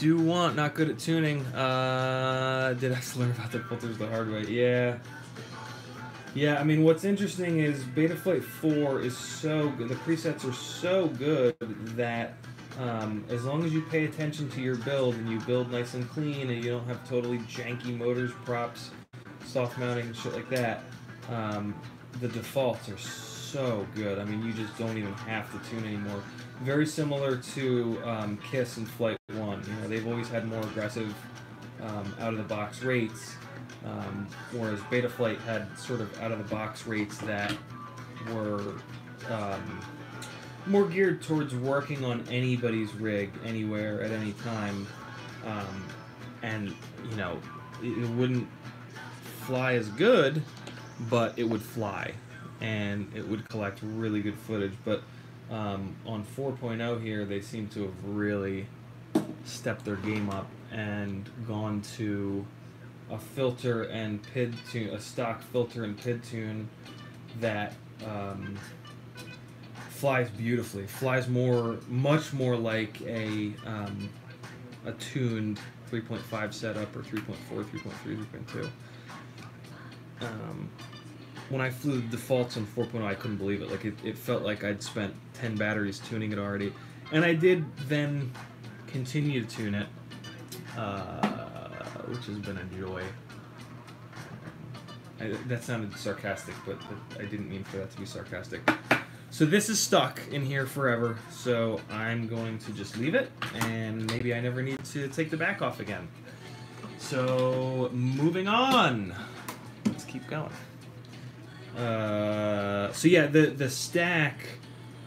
Do want, not good at tuning. Uh, did I learn about the filters the hard way? Yeah. Yeah, I mean, what's interesting is Betaflight 4 is so good. The presets are so good that um, as long as you pay attention to your build and you build nice and clean and you don't have totally janky motors, props, soft mounting, and shit like that, um, the defaults are so good. I mean, you just don't even have to tune anymore. Very similar to um, Kiss and Flight 1. You know, they've always had more aggressive um, out of the box rates um, whereas Betaflight had sort of out of the box rates that were um, more geared towards working on anybody's rig anywhere at any time. Um, and, you know, it, it wouldn't fly as good, but it would fly and it would collect really good footage. But um, on 4.0 here, they seem to have really stepped their game up and gone to a filter and PID tune, a stock filter and PID tune that um, flies beautifully. Flies more, much more like a um, a tuned 3.5 setup or 3.4, 3.3, 3.2. Um, when I flew the defaults on 4.0, I couldn't believe it. Like it, it felt like I'd spent 10 batteries tuning it already, and I did then continue to tune it. Uh, which has been a joy. I, that sounded sarcastic, but I didn't mean for that to be sarcastic. So this is stuck in here forever, so I'm going to just leave it, and maybe I never need to take the back off again. So, moving on. Let's keep going. Uh, so yeah, the, the stack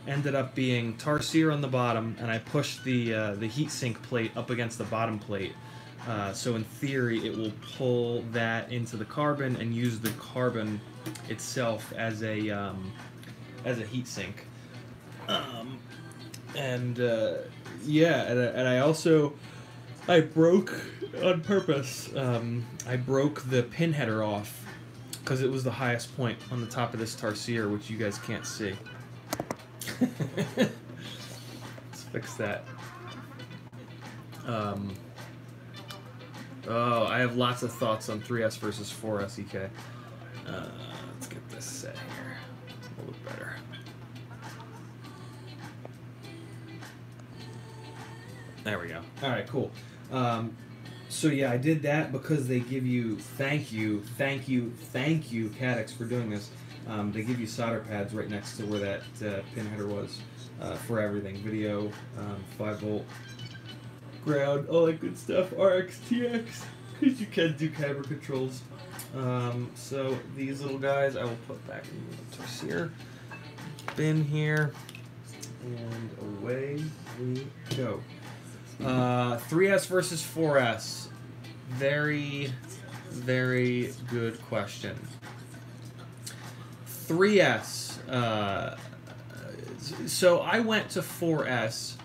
ended up being tarsier on the bottom, and I pushed the, uh, the heatsink plate up against the bottom plate uh, so in theory, it will pull that into the carbon and use the carbon itself as a um, as a heat sink. Um, and uh, yeah, and, and, I also I broke on purpose. Um, I broke the pin header off because it was the highest point on the top of this tarsier, which you guys can't see. Let's fix that. Um, Oh, I have lots of thoughts on 3S versus 4S EK. Uh, let's get this set here. It'll look better. There we go. All right, cool. Um, so yeah, I did that because they give you thank you, thank you, thank you, Caddx for doing this. Um, they give you solder pads right next to where that uh, pin header was uh, for everything, video, um, 5 volt, ground, all that good stuff. RxTX, because you can do camera controls. Um, so these little guys I will put back in the Tarsier bin here, and away we go. Uh, 3S versus 4S. Very, very good question. 3S. Uh, so I went to 4S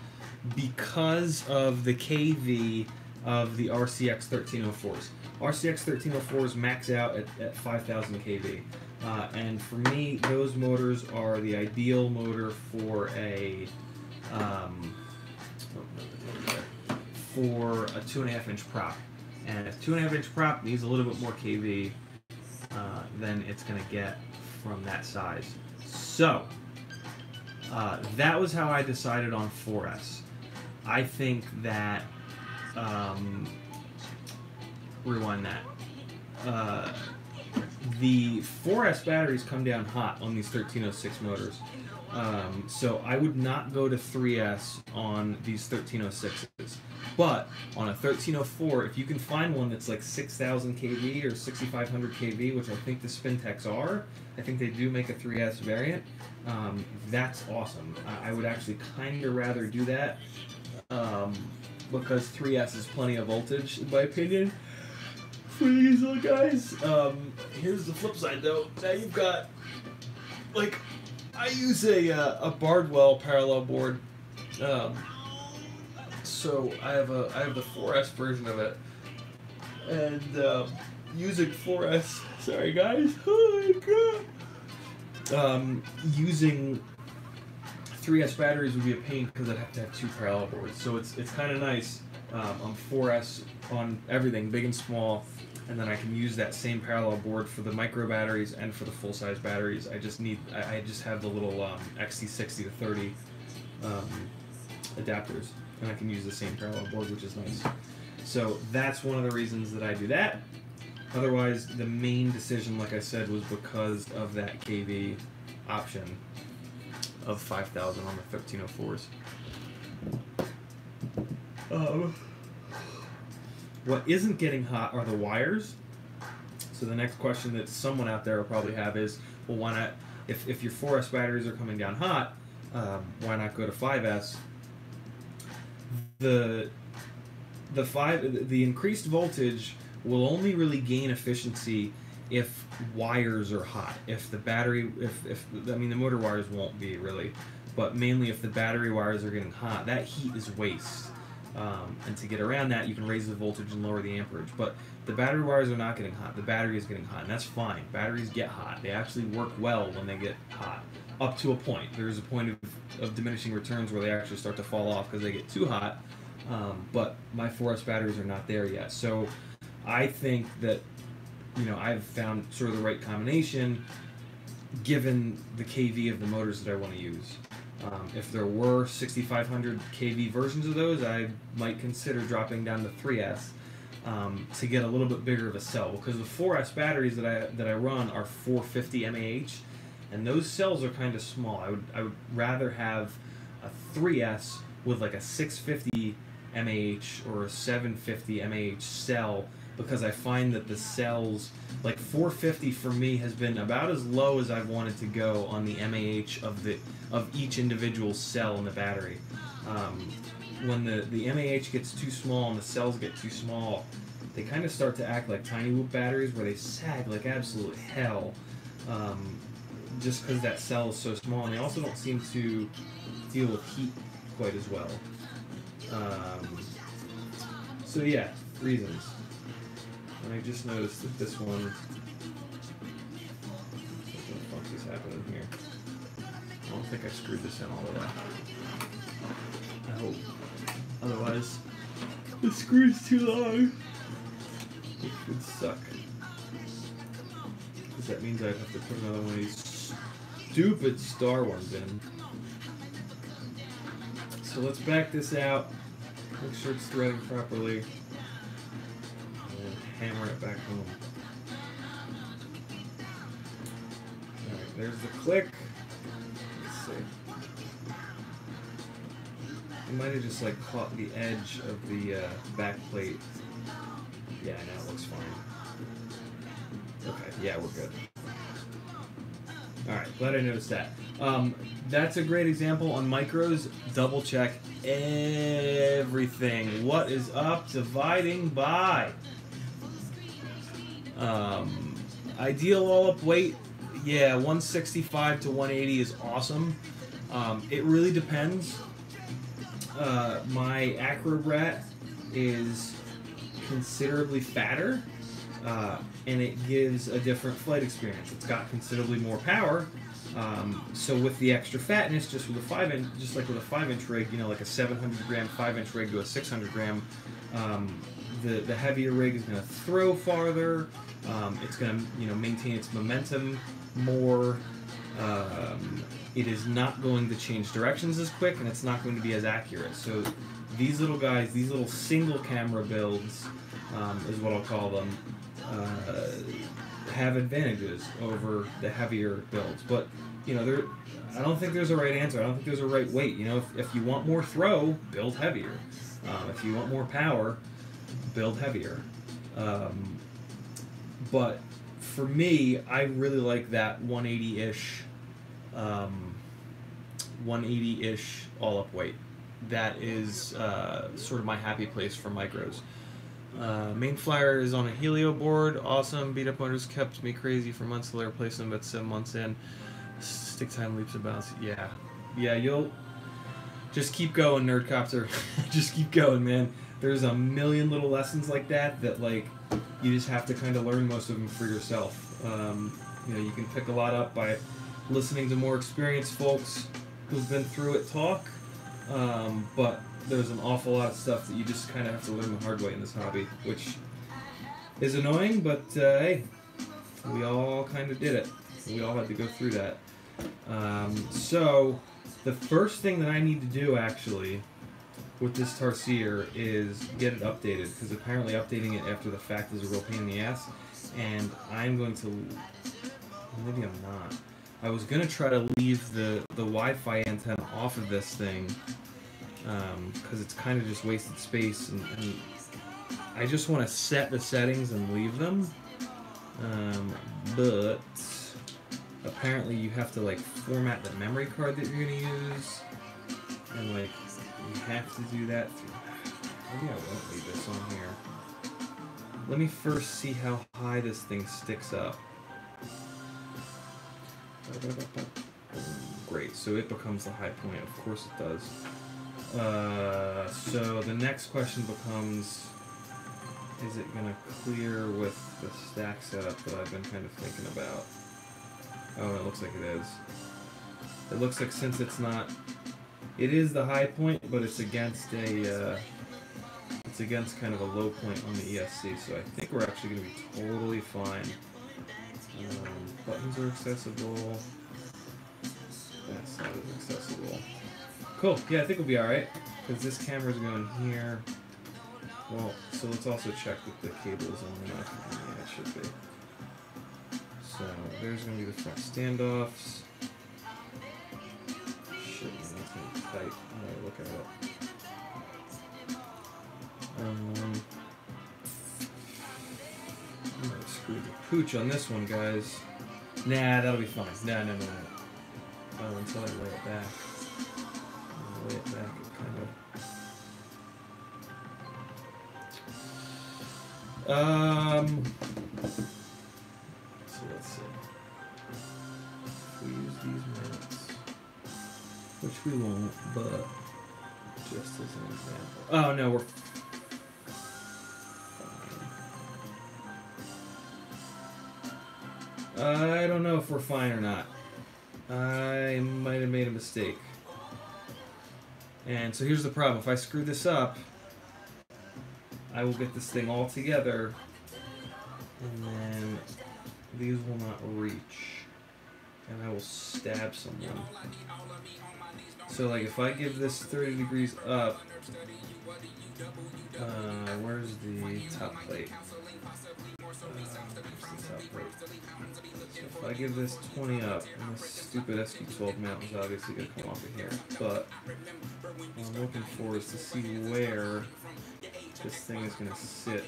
because of the KV of the RCX 1304s. RCX 1304s max out at, at 5,000 kV. Uh, and for me, those motors are the ideal motor for a um, for a two and a half inch prop. And if two and a half inch prop needs a little bit more kV, uh, then it's going to get from that size. So uh, that was how I decided on 4S. I think that um, rewind that. Uh, the 4S batteries come down hot on these 1306 motors. Um, so I would not go to 3S on these 1306s. But on a 1304, if you can find one that's like 6,000 kV or 6,500 kV, which I think the Spintex are, I think they do make a 3S variant. Um, that's awesome. I, I would actually kind of rather do that um, because 3S is plenty of voltage, in my opinion. For these little guys. Um, here's the flip side, though. Now you've got like I use a uh, a Bardwell parallel board. Um, so I have a I have the 4S version of it, and um, using 4S. Sorry guys. Oh my god. Um, using 3S batteries would be a pain because I'd have to have two parallel boards. So it's it's kind of nice. Um, on 4S on everything, big and small, and then I can use that same parallel board for the micro batteries and for the full size batteries. I just need I, I just have the little um, XT60 to 30 um, adapters, and I can use the same parallel board, which is nice. So that's one of the reasons that I do that. Otherwise, the main decision, like I said, was because of that KV option of 5,000 on the 1304s. Um, what isn't getting hot are the wires. So the next question that someone out there will probably have is, well, why not? If, if your 4S batteries are coming down hot, um, why not go to 5S? The the five the increased voltage will only really gain efficiency if wires are hot. If the battery, if, if I mean the motor wires won't be really, but mainly if the battery wires are getting hot, that heat is waste. Um, and to get around that, you can raise the voltage and lower the amperage. But the battery wires are not getting hot. The battery is getting hot, and that's fine. Batteries get hot. They actually work well when they get hot, up to a point. There's a point of, of diminishing returns where they actually start to fall off because they get too hot. Um, but my 4S batteries are not there yet. So I think that you know I've found sort of the right combination given the kV of the motors that I want to use. Um, if there were 6500 kV versions of those, I might consider dropping down to 3S um, to get a little bit bigger of a cell because the 4S batteries that I that I run are 450 mAh, and those cells are kind of small. I would I would rather have a 3S with like a 650 mAh or a 750 mAh cell because I find that the cells, like 450 for me, has been about as low as I've wanted to go on the MAH of the of each individual cell in the battery. Um, when the, the MAH gets too small and the cells get too small, they kind of start to act like tiny whoop batteries where they sag like absolute hell um, just because that cell is so small. And they also don't seem to deal with heat quite as well. Um, so yeah, reasons. And I just noticed that this one. What the fuck is happening here? I don't think I screwed this in all the way. I hope. Otherwise, the screw's too long. It would suck. Because that means I'd have to put another one of these stupid star ones in. So let's back this out. Make sure it's threading properly hammer it back home. Alright, there's the click. Let's see. I might have just like caught the edge of the uh, back plate. Yeah, now it looks fine. Okay, yeah, we're good. Alright, glad I noticed that. Um, that's a great example on micros. Double check everything. What is up dividing by? Um, ideal all up weight, yeah, 165 to 180 is awesome. Um, it really depends. Uh, my Acrobrat is considerably fatter, uh, and it gives a different flight experience. It's got considerably more power. Um, so with the extra fatness, just with a five inch, just like with a five inch rig, you know, like a 700 gram five inch rig to a 600 gram, um, the the heavier rig is going to throw farther. Um, it's going to you know maintain its momentum more. Um, it is not going to change directions as quick, and it's not going to be as accurate. So these little guys, these little single camera builds, um, is what I'll call them, uh, have advantages over the heavier builds. But you know, there, I don't think there's a right answer. I don't think there's a right weight. You know, if, if you want more throw, build heavier. Um, if you want more power, build heavier. Um, but for me, I really like that 180-ish, um, 180-ish all-up weight. That is uh, sort of my happy place for micros. Uh, main flyer is on a Helio board. Awesome. Beat up motors kept me crazy for months till I replaced them about seven months in. Stick time leaps and bounds. Yeah. Yeah, you'll just keep going, Nerdcopter. just keep going, man. There's a million little lessons like that that like you just have to kind of learn most of them for yourself. Um, you know, you can pick a lot up by listening to more experienced folks who've been through it talk. Um, but there's an awful lot of stuff that you just kind of have to learn the hard way in this hobby, which is annoying, but uh, hey, we all kind of did it. We all had to go through that. Um, so, the first thing that I need to do actually with this Tarsier is get it updated because apparently updating it after the fact is a real pain in the ass. And I'm going to, maybe I'm not. I was gonna try to leave the the Wi-Fi antenna off of this thing because um, it's kind of just wasted space, and, and I just want to set the settings and leave them. Um, but apparently you have to like format the memory card that you're gonna use, and like you have to do that. Maybe I won't leave this on here. Let me first see how high this thing sticks up. Great, so it becomes the high point. Of course it does. Uh, so the next question becomes, is it going to clear with the stack setup that I've been kind of thinking about? Oh, it looks like it is. It looks like since it's not, it is the high point, but it's against a, uh, it's against kind of a low point on the ESC, so I think we're actually going to be totally fine. Um, buttons are accessible. That side is accessible. Cool. Yeah, I think we'll be alright. Because this camera's going here. Well, so let's also check that the cable is on enough. Yeah, it should be. So there's going to be the front standoffs. Tight. Alright, look at it. Um, I'm gonna screw the pooch on this one, guys. Nah, that'll be fine. Nah, no, no, no. Oh, until I lay it back. Lay it back, it kind of. Um. Which we won't, but just as an example. Oh no, we're I don't know if we're fine or not. I might have made a mistake. And so here's the problem. If I screw this up, I will get this thing all together, and then these will not reach, and I will stab someone. So like if I give this 30 degrees up, uh, where's the top plate? if I give this 20 up, and this stupid SP12 mount is obviously going to come off of here, but what I'm looking for is to see where this thing is going to sit.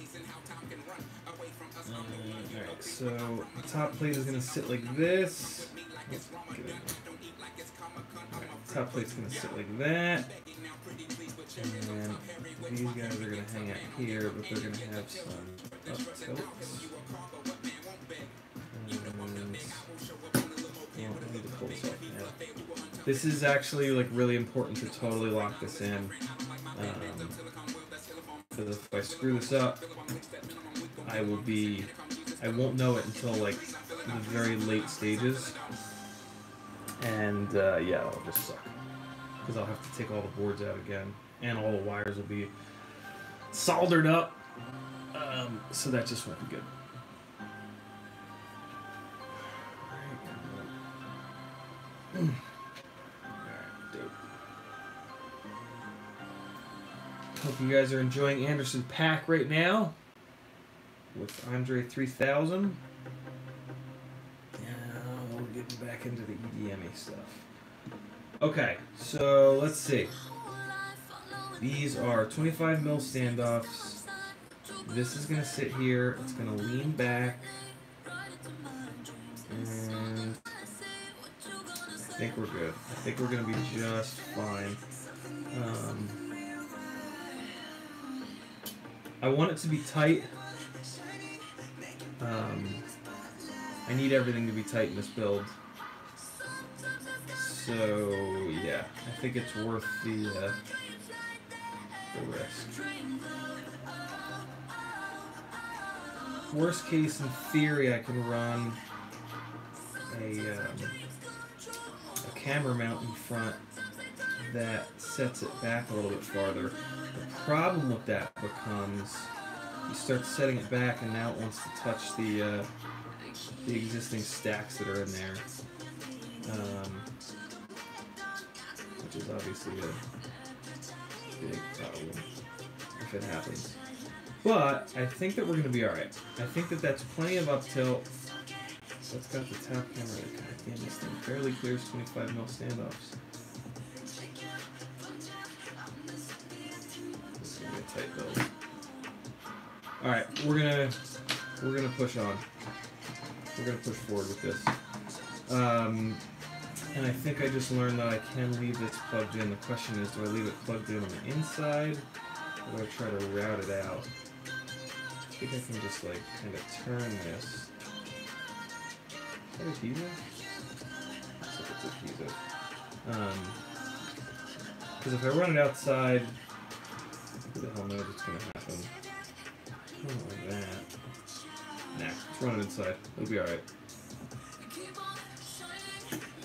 Alright, so the top plate is going to sit like this. Top plate's going to sit like that. And these guys are going to hang out here, but they're going to have some up tilts. This is actually like really important to totally lock this in. Um, because if I screw this up, I will be, I won't know it until like the very late stages. And uh, yeah, it'll just suck. Because I'll have to take all the boards out again. And all the wires will be soldered up. Um, so that just won't be good. Hope you guys are enjoying Anderson Paak right now with Andre 3000. Back into the EDM stuff. Okay, so let's see. These are 25 mil standoffs. This is gonna sit here. It's gonna lean back. And I think we're good. I think we're gonna be just fine. Um, I want it to be tight. Um, I need everything to be tight in this build. So yeah, I think it's worth the uh, the risk. Worst case, in theory, I can run a um, a camera mount in front that sets it back a little bit farther. The problem with that becomes you start setting it back, and now it wants to touch the uh, the existing stacks that are in there. Um, which is obviously a big problem if it happens. But I think that we're going to be alright. I think that that's plenty of up tilt. That's got the top camera. God damn, this thing barely clears 25 mil standoffs. This is going to be a tight build. Alright, we're gonna we're gonna push on. We're gonna push forward with this. Um, and I think I just learned that I can leave this plugged in. The question is, do I leave it plugged in on the inside, or do I try to route it out? I think I can just like kind of turn this. Is that adhesive? Looks like it's adhesive. Um, because if I run it outside, who the hell knows what's gonna happen? Something like that. Nah, let's run it inside. It'll be alright.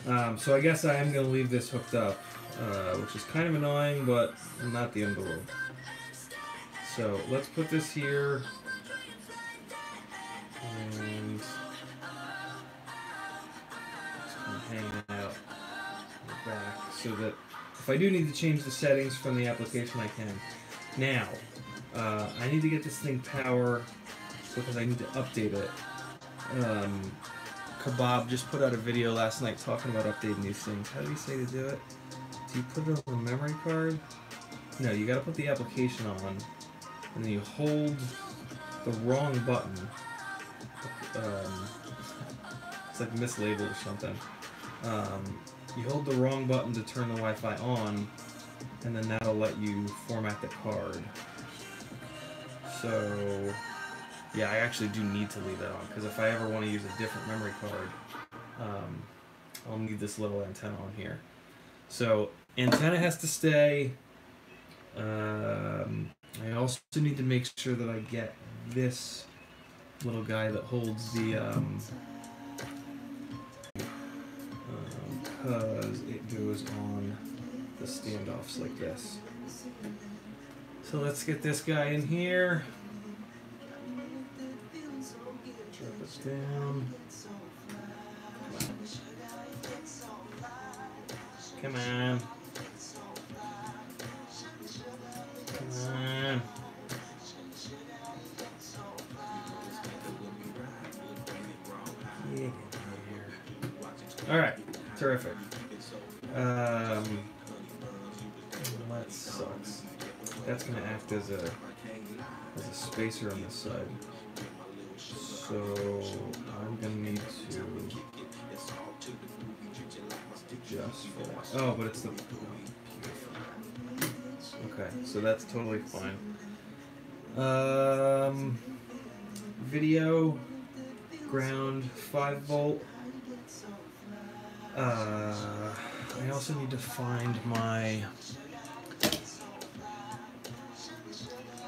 Um, so I guess I am going to leave this hooked up, uh, which is kind of annoying, but not the end of the world. So let's put this here. And kind out back so that if I do need to change the settings from the application, I can. Now, uh, I need to get this thing power because I need to update it. Um, Kebab just put out a video last night talking about updating these things. How do you say to do it? Do you put it on the memory card? No, you gotta put the application on, and then you hold the wrong button. Um, it's like mislabeled or something. Um, you hold the wrong button to turn the Wi-Fi on, and then that'll let you format the card. So yeah, I actually do need to leave that on because if I ever want to use a different memory card, um, I'll need this little antenna on here. So antenna has to stay. Um, I also need to make sure that I get this little guy that holds the um, because it goes on the standoffs like this. So let's get this guy in here. Down. Come on. Come on. All right, terrific. Um, that sucks. That's gonna act as a as a spacer on this side. So I'm gonna need to that. Oh, but it's the okay. So that's totally fine. Um, video ground five volt. Uh, I also need to find my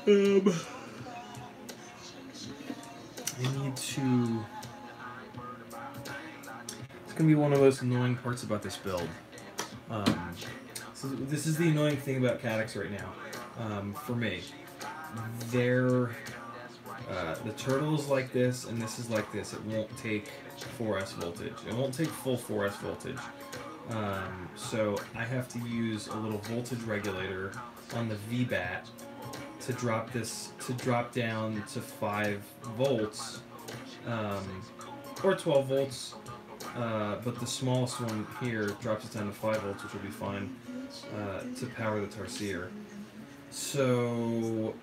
um. I need to. It's gonna be one of those annoying parts about this build. Um, so this is the annoying thing about Caddx right now, um, for me. They're uh, the turtle is like this, and this is like this. It won't take 4S voltage. It won't take full 4S voltage. Um, so I have to use a little voltage regulator on the VBAT to drop this to drop down to five volts um, or 12 volts. Uh, but the smallest one here drops it down to 5 volts, which will be fine uh, to power the Tarsier. So,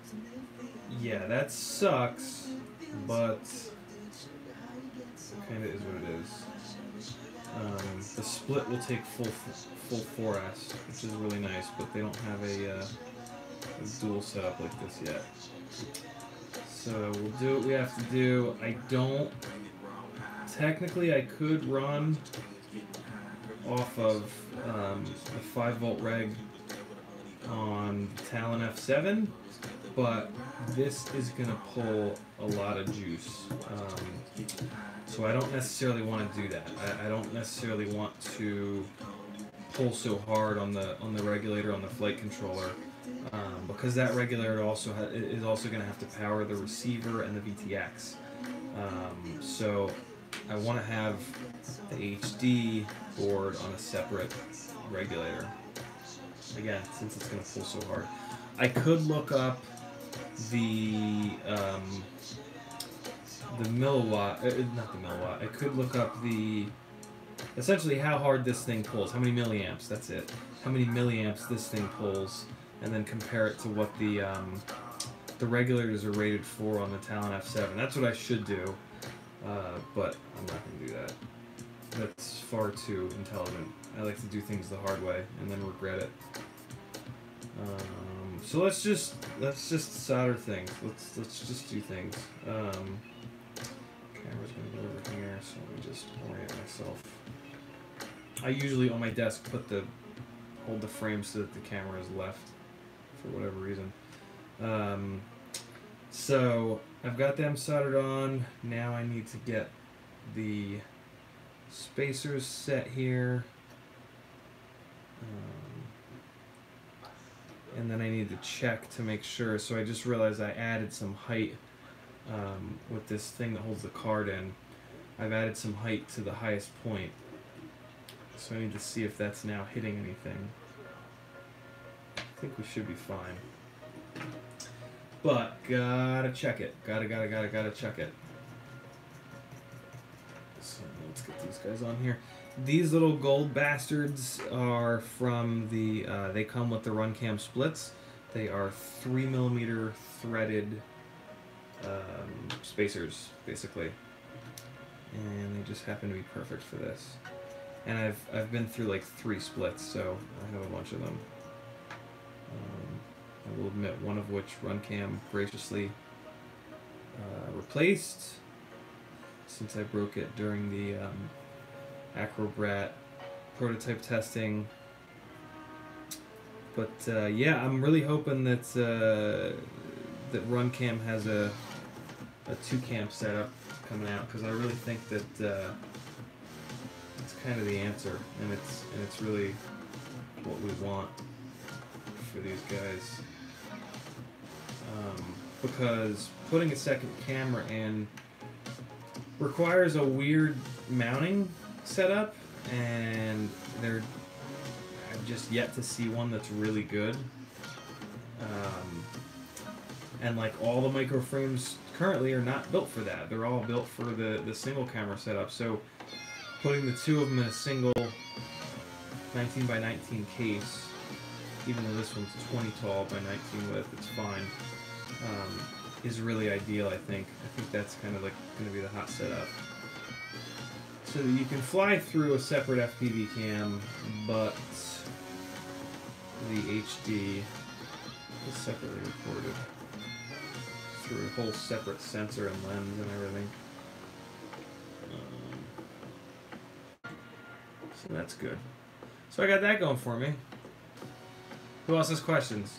yeah, that sucks, but kind of is what it is. Um, the split will take full full 4S, which is really nice, but they don't have a, uh, a dual setup like this yet. So we'll do what we have to do. I don't. Technically, I could run off of um, a 5 volt reg on Talon F7, but this is going to pull a lot of juice. Um, so I don't necessarily want to do that. I, I don't necessarily want to pull so hard on the on the regulator on the flight controller um, because that regulator also ha- is also going to have to power the receiver and the VTX. Um, so I want to have the HD board on a separate regulator. Again, since it's going to pull so hard, I could look up the um, the milliwatt, uh, not the milliwatt. I could look up the essentially how hard this thing pulls, how many milliamps. That's it. How many milliamps this thing pulls, and then compare it to what the um, the regulators are rated for on the Talon F7. That's what I should do, uh, but I'm not going to do that. That's far too intelligent. I like to do things the hard way and then regret it. Um, so let's just let's just solder things. Let's let's just do things. Um, camera's gonna go over here, so let me just orient myself. I usually on my desk put the hold the frame so that the camera is left for whatever reason. Um, so I've got them soldered on. Now I need to get the spacers set here. Um, and then I need to check to make sure. So I just realized I added some height um, with this thing that holds the card in. I've added some height to the highest point. So I need to see if that's now hitting anything. I think we should be fine. But gotta check it. Gotta, gotta, gotta, gotta check it. So let's get these guys on here. These little gold bastards are from the. Uh, they come with the Runcam splits. They are three millimeter threaded um, spacers, basically, and they just happen to be perfect for this. And I've I've been through like three splits, so I have a bunch of them. I will admit one of which Runcam graciously uh, replaced since I broke it during the um, Acrobrat prototype testing. But uh, yeah, I'm really hoping that uh, that Runcam has a a two cam setup coming out because I really think that uh, it's kind of the answer, and it's and it's really what we want for these guys. Um, because putting a second camera in requires a weird mounting setup, and they're I've just yet to see one that's really good. Um, and like all the microframes currently are not built for that. They're all built for the the single camera setup. So putting the two of them in a single 19 by 19 case, even though this one's 20 tall by 19 width, it's fine. Um, is really ideal, I think. I think that's kind of like going to be the hot setup. So you can fly through a separate FPV cam, but the HD is separately recorded through a whole separate sensor and lens and everything. Um, so that's good. So I got that going for me. Who else has questions?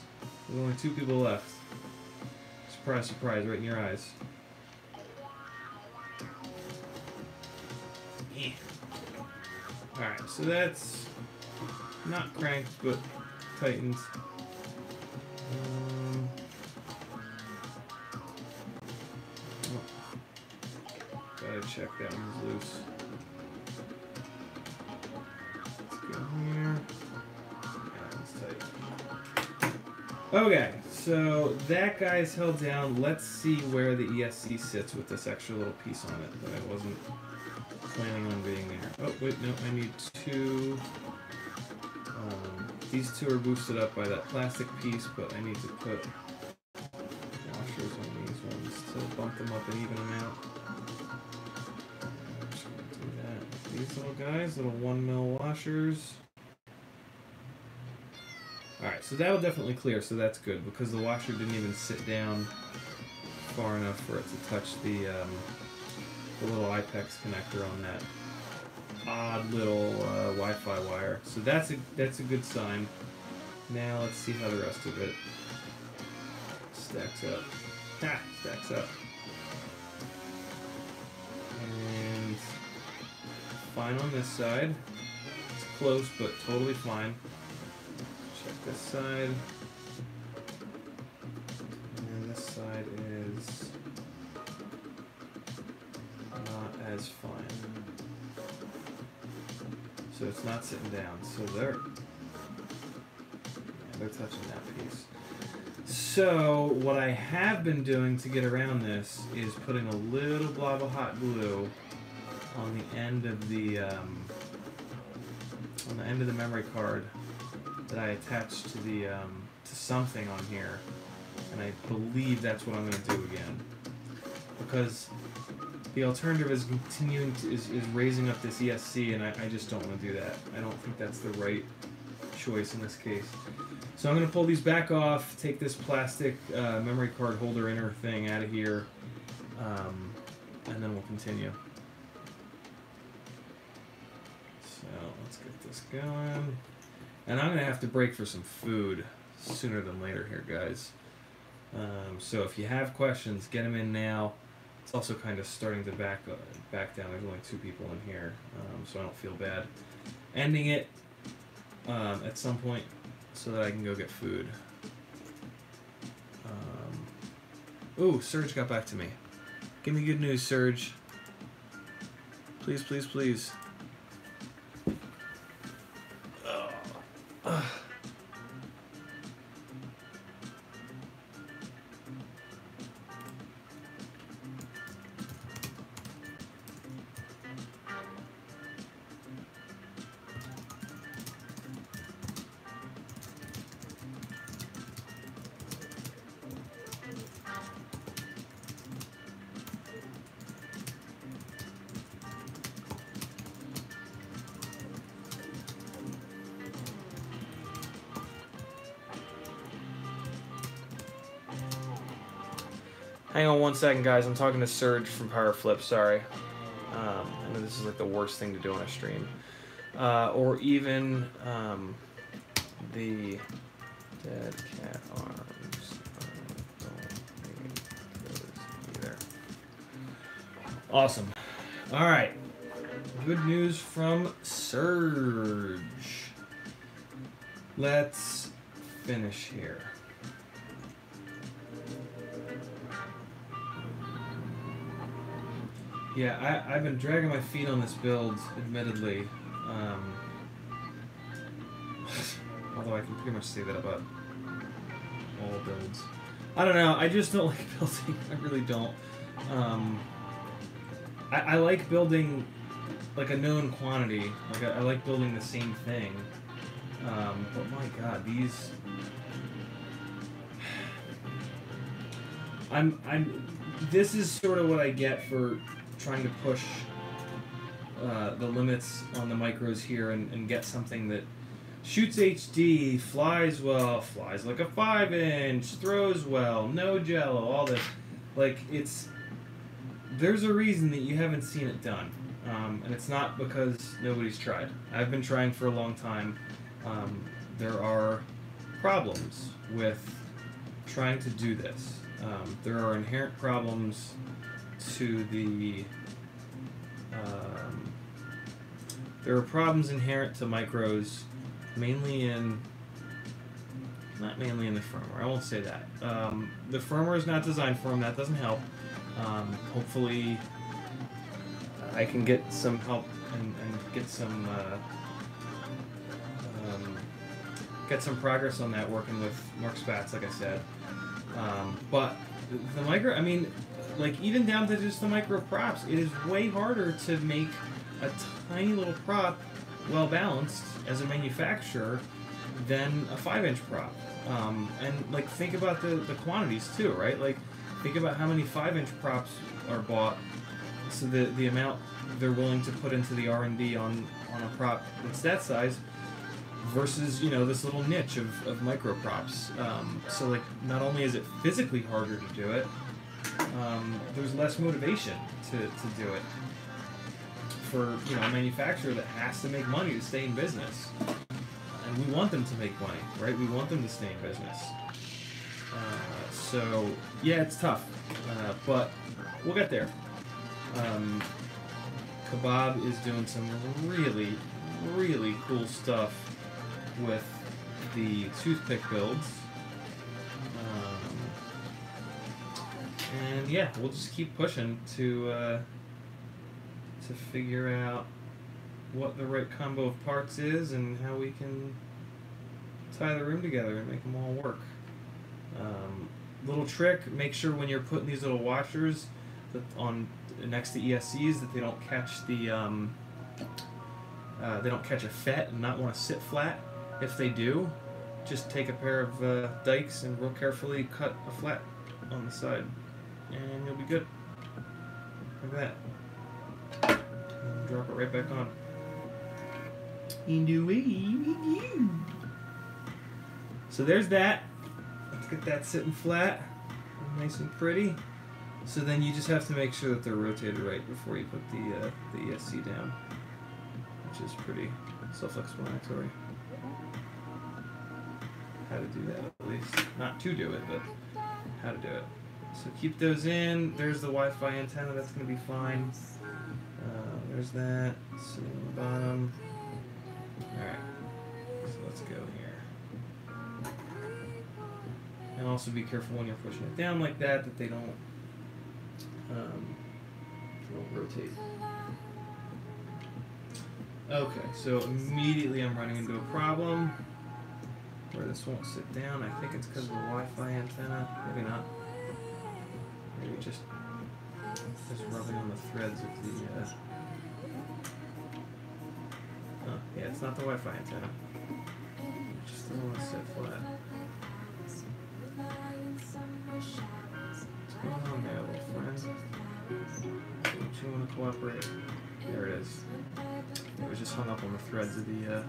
There's only two people left. Surprise, surprise, right in your eyes. Yeah. Alright, so that's not cranked, but tightened. Um, oh. Gotta check that one's loose. Let's go here. That one's tight. Okay, so that guy's held down. Let's see where the ESC sits with this extra little piece on it that I wasn't planning on being there. Oh, wait, no, I need two. Um, These two are boosted up by that plastic piece, but I need to put washers on these ones to bump them up and even do that. These little guys, little one mil washers. Alright, so that'll definitely clear, so that's good, because the washer didn't even sit down far enough for it to touch the, um, the little IPEX connector on that odd little uh, Wi-Fi wire. So that's a that's a good sign. Now let's see how the rest of it stacks up. Ha! Stacks up. And fine on this side. It's close, but totally fine. This side. And this side is not as fine. So it's not sitting down. So they're yeah, they're touching that piece. So what I have been doing to get around this is putting a little blob of hot glue on the end of the um, on the end of the memory card that I attached to the um, to something on here, and I believe that's what I'm going to do again because the alternative is continuing to, is, is raising up this ESC, and I, I just don't want to do that. I don't think that's the right choice in this case. So I'm going to pull these back off, take this plastic uh, memory card holder inner thing out of here, um, and then we'll continue. So let's get this going. And I'm going to have to break for some food sooner than later here, guys. Um, so if you have questions, get them in now. It's also kind of starting to back uh, back down. There's only two people in here, um, so I don't feel bad. Ending it um, at some point so that I can go get food. Um, ooh, Serge got back to me. Give me good news, Serge. Please, please, please. Ugh. Second, guys. I'm talking to Surge from Power Flip. Sorry. Um, I know this is like the worst thing to do on a stream. Uh, or even um, the dead cat arms. Awesome. All right. Good news from Surge. Let's finish here. Yeah, I, I've been dragging my feet on this build, admittedly. Um, although I can pretty much say that about all builds. I don't know, I just don't like building. I really don't. Um, I, I like building like a known quantity. Like I, I like building the same thing. Um, but my god, these I'm I'm this is sort of what I get for trying to push uh, the limits on the micros here and, and get something that shoots HD, flies well, flies like a five inch, throws well, no jello, all this. Like it's there's a reason that you haven't seen it done, um, and it's not because nobody's tried. I've been trying for a long time. Um, there are problems with trying to do this. Um, there are inherent problems to the. Um, there are problems inherent to micros, mainly in. Not mainly in the firmware. I won't say that. Um, the firmware is not designed for them. That doesn't help. Um, hopefully, I can get some help and, and get some. Uh, um, get some progress on that working with Mark Spatz, like I said. Um, but the micro, I mean, like even down to just the micro props, it is way harder to make a tiny little prop well balanced as a manufacturer than a five inch prop. Um, and like think about the, the quantities too, right? Like think about how many five inch props are bought, so the the amount they're willing to put into the R and D on on a prop that's that size versus you know this little niche of, of micro props. Um, so like not only is it physically harder to do it, um, there's less motivation to, to do it for you know a manufacturer that has to make money to stay in business and we want them to make money, right? We want them to stay in business. Uh, so yeah, it's tough, uh, but we'll get there. Um, Kebab is doing some really, really cool stuff with the toothpick builds. And yeah, we'll just keep pushing to uh, to figure out what the right combo of parts is and how we can tie the room together and make them all work. Um, little trick: make sure when you're putting these little washers that on next to ESCs that they don't catch the um, uh, they don't catch a fet and not want to sit flat. If they do, just take a pair of uh, dikes and real carefully cut a flat on the side, and you'll be good. Like that. And drop it right back on. Into. So there's that. Let's get that sitting flat, nice and pretty. So then you just have to make sure that they're rotated right before you put the uh, the ESC down, which is pretty self-explanatory. How to do that at least, not to do it, but how to do it. So keep those in. There's the Wi-Fi antenna. That's gonna be fine. Uh, there's that. Sitting on the bottom. All right. So let's go here. And also be careful when you're pushing it down like that that they don't um, don't rotate. Okay, so immediately I'm running into a problem where this won't sit down. I think it's because of the Wi-Fi antenna. Maybe not. Maybe just just rubbing on the threads of the. Uh... Oh, yeah, it's not the Wi-Fi antenna. It just doesn't want sit flat. What's going on there, little friend? Don't you want to cooperate? There it is. It was just hung up on the threads of the uh,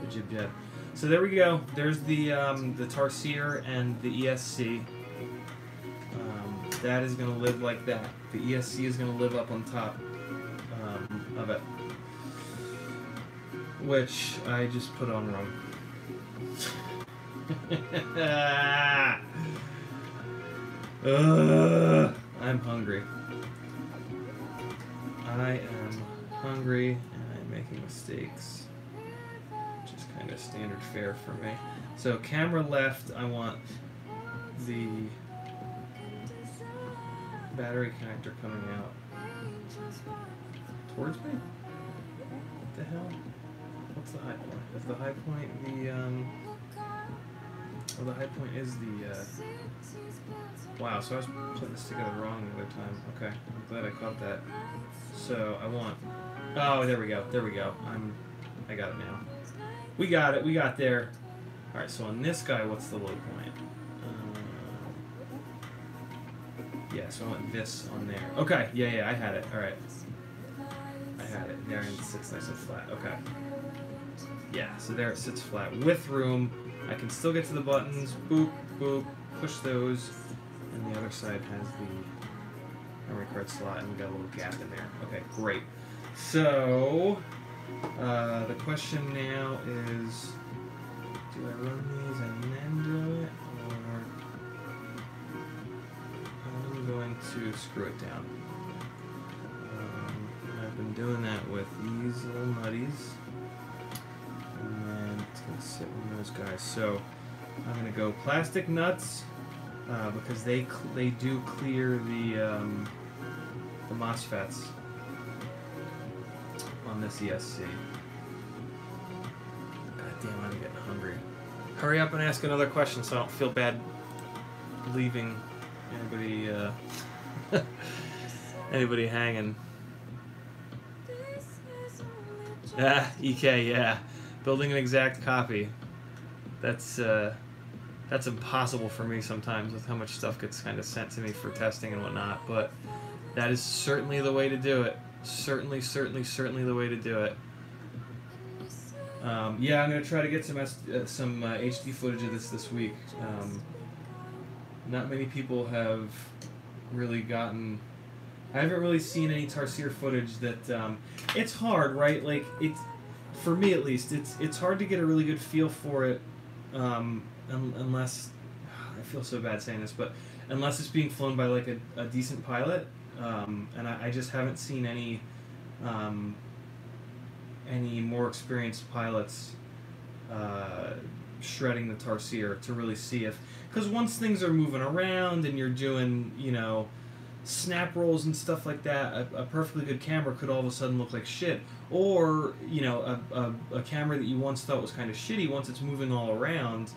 the jib jet. So there we go. There's the um, the Tarsier and the ESC. That is going to live like that. The ESC is going to live up on top um, of it, which I just put on wrong. Ugh, I'm hungry. I am hungry and I'm making mistakes, which is kind of standard fare for me. So camera left, I want the battery connector coming out towards me. What the hell? What's the high point? Is the high point the um? Oh, the high point is the. Uh, wow, so I was putting this together wrong the other time. Okay, I'm glad I caught that. So I want. Oh, there we go. There we go. I'm. I got it now. We got it. We got there. All right. So on this guy, what's the low point? Yeah. So I want this on there. Okay. Yeah. Yeah. I had it. All right. I had it. There and it sits nice and flat. Okay. Yeah. So there it sits flat with room. I can still get to the buttons. Boop. Boop. Push those. And the other side has the memory card slot, and we got a little gap in there. Okay, great. So, uh, the question now is, do I run these going screw it down. Um, I've been doing that with these little nutties, and it's gonna sit on those guys. So, I'm gonna go plastic nuts uh, because they they do clear the um, the MOSFETs on this ESC. God damn, I'm getting hungry. Hurry up and ask another question so I don't feel bad leaving anybody uh, anybody hanging. Ah, EK, yeah. Building an exact copy. that's uh, that's impossible for me sometimes with how much stuff gets kind of sent to me for testing and whatnot. But that is certainly the way to do it. Certainly, certainly, certainly the way to do it. Um, yeah, I'm gonna try to get some uh, some uh, HD footage of this this week. Um, not many people have really gotten. I haven't really seen any Tarsier footage that. Um, it's hard, right? Like it's for me at least. It's it's hard to get a really good feel for it, um, un- unless I feel so bad saying this, but unless it's being flown by like a, a decent pilot, um, and I, I just haven't seen any. Um, any more experienced pilots uh, shredding the Tarsier to really see if because once things are moving around and you're doing you know snap rolls and stuff like that a, a perfectly good camera could all of a sudden look like shit or you know a, a, a camera that you once thought was kind of shitty once it's moving all around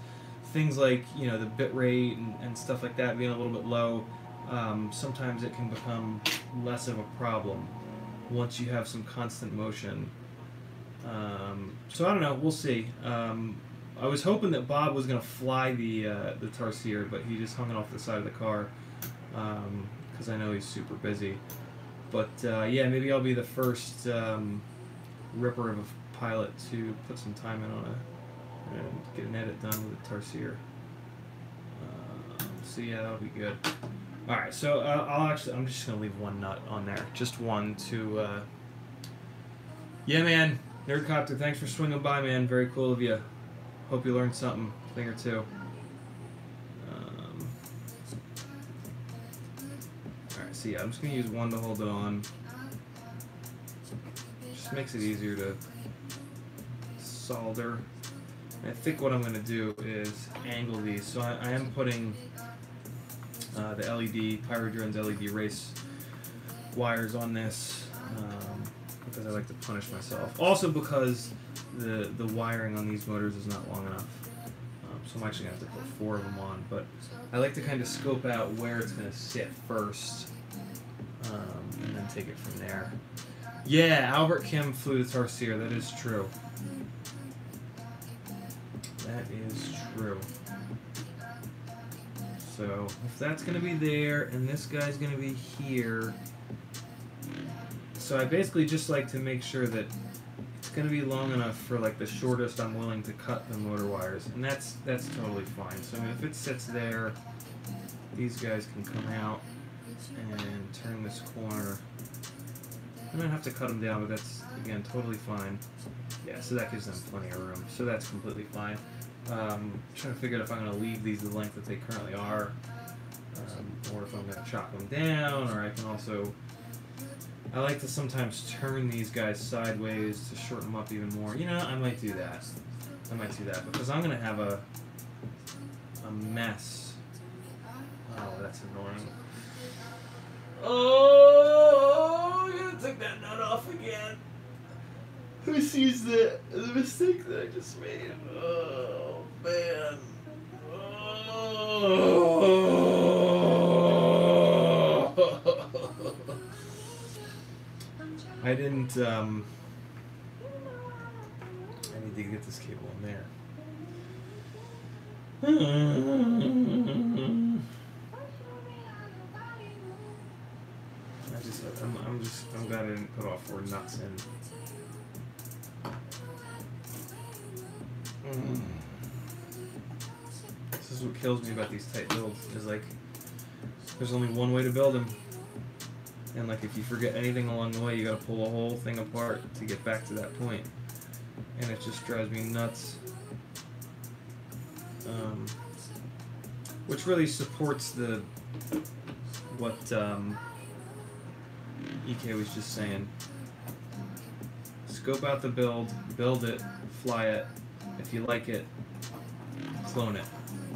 things like you know the bit rate and, and stuff like that being a little bit low um, sometimes it can become less of a problem once you have some constant motion um, so I don't know. We'll see. Um, I was hoping that Bob was gonna fly the uh, the Tarsier, but he just hung it off the side of the car because I know he's super busy. But uh, yeah, maybe I'll be the first um, ripper of a pilot to put some time in on a and get an edit done with the Tarsier. Um, so yeah, that'll be good. All right, so uh, I'll actually I'm just gonna leave one nut on there, just one to. Uh, yeah, man. Nerdcopter, thanks for swinging by, man. Very cool of you. Hope you learned something, thing or two. Um, Alright, yeah, I'm just going to use one to hold it on. Just makes it easier to solder. I think what I'm going to do is angle these. So I, I am putting uh, the LED, Pyrodrone's LED race wires on this. Um, because I like to punish myself. Also because the the wiring on these motors is not long enough. Um, so I'm actually gonna have to put four of them on. But I like to kind of scope out where it's gonna sit first, um, and then take it from there. Yeah, Albert Kim flew the Tarsier. That is true. That is true. So if that's gonna be there, and this guy's gonna be here. So I basically just like to make sure that it's going to be long enough for like the shortest I'm willing to cut the motor wires, and that's that's totally fine. So I mean, if it sits there, these guys can come out and turn this corner. I'm gonna have to cut them down, but that's again totally fine. Yeah, so that gives them plenty of room. So that's completely fine. Um, trying to figure out if I'm gonna leave these the length that they currently are, um, or if I'm gonna chop them down, or I can also I like to sometimes turn these guys sideways to shorten them up even more. You know, I might do that. I might do that because I'm gonna have a a mess. Oh, that's annoying. Oh, I'm gonna take that nut off again. Who sees the the mistake that I just made? Oh man. Oh. I didn't, um, I need to get this cable in there. I just, I'm, I'm just, I'm glad I didn't put all four nuts in. This is what kills me about these tight builds, is like, there's only one way to build them. And like if you forget anything along the way, you gotta pull the whole thing apart to get back to that point. And it just drives me nuts. Um, which really supports the what um, EK was just saying. Scope out the build, build it, fly it. If you like it, clone it.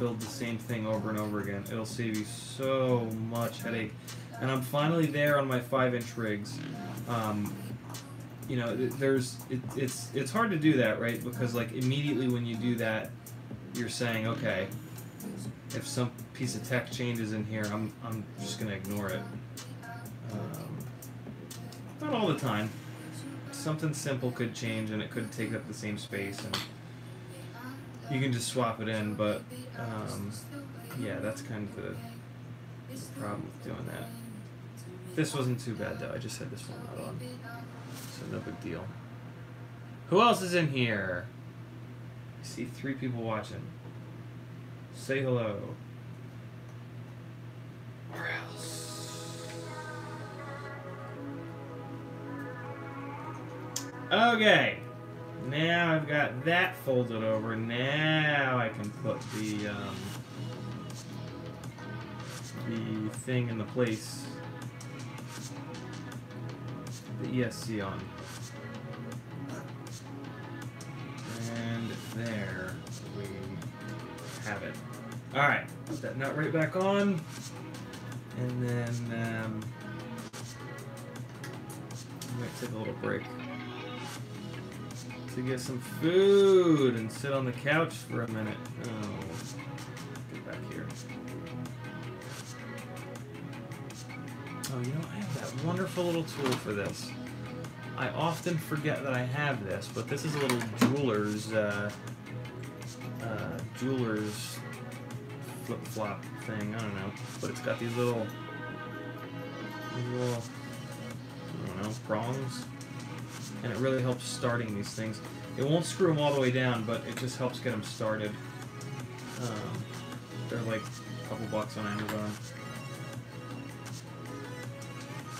Build the same thing over and over again. It'll save you so much headache and I'm finally there on my five inch rigs. Um, you know, there's it, it's it's hard to do that, right? Because like immediately when you do that, you're saying, okay, if some piece of tech changes in here, I'm I'm just gonna ignore it. Um, not all the time. Something simple could change, and it could take up the same space, and you can just swap it in, but um, yeah, that's kind of the problem with doing that. This wasn't too bad though. I just had this one not on, so no big deal. Who else is in here? I see three people watching. Say hello. Or else. Okay. Now I've got that folded over. Now I can put the um, the thing in the place. The ESC on. And there we have it. Alright, put that nut right back on. And then um, I might take a little break to get some food and sit on the couch for a minute. Oh, get back here. Oh, you know, I wonderful little tool for this. I often forget that I have this, but this is a little jeweler's, uh, uh, jeweler's flip-flop thing. I don't know, but it's got these little, these little, I don't know, prongs and it really helps starting these things. It won't screw them all the way down, but it just helps get them started. Um, they're like a couple bucks on Amazon.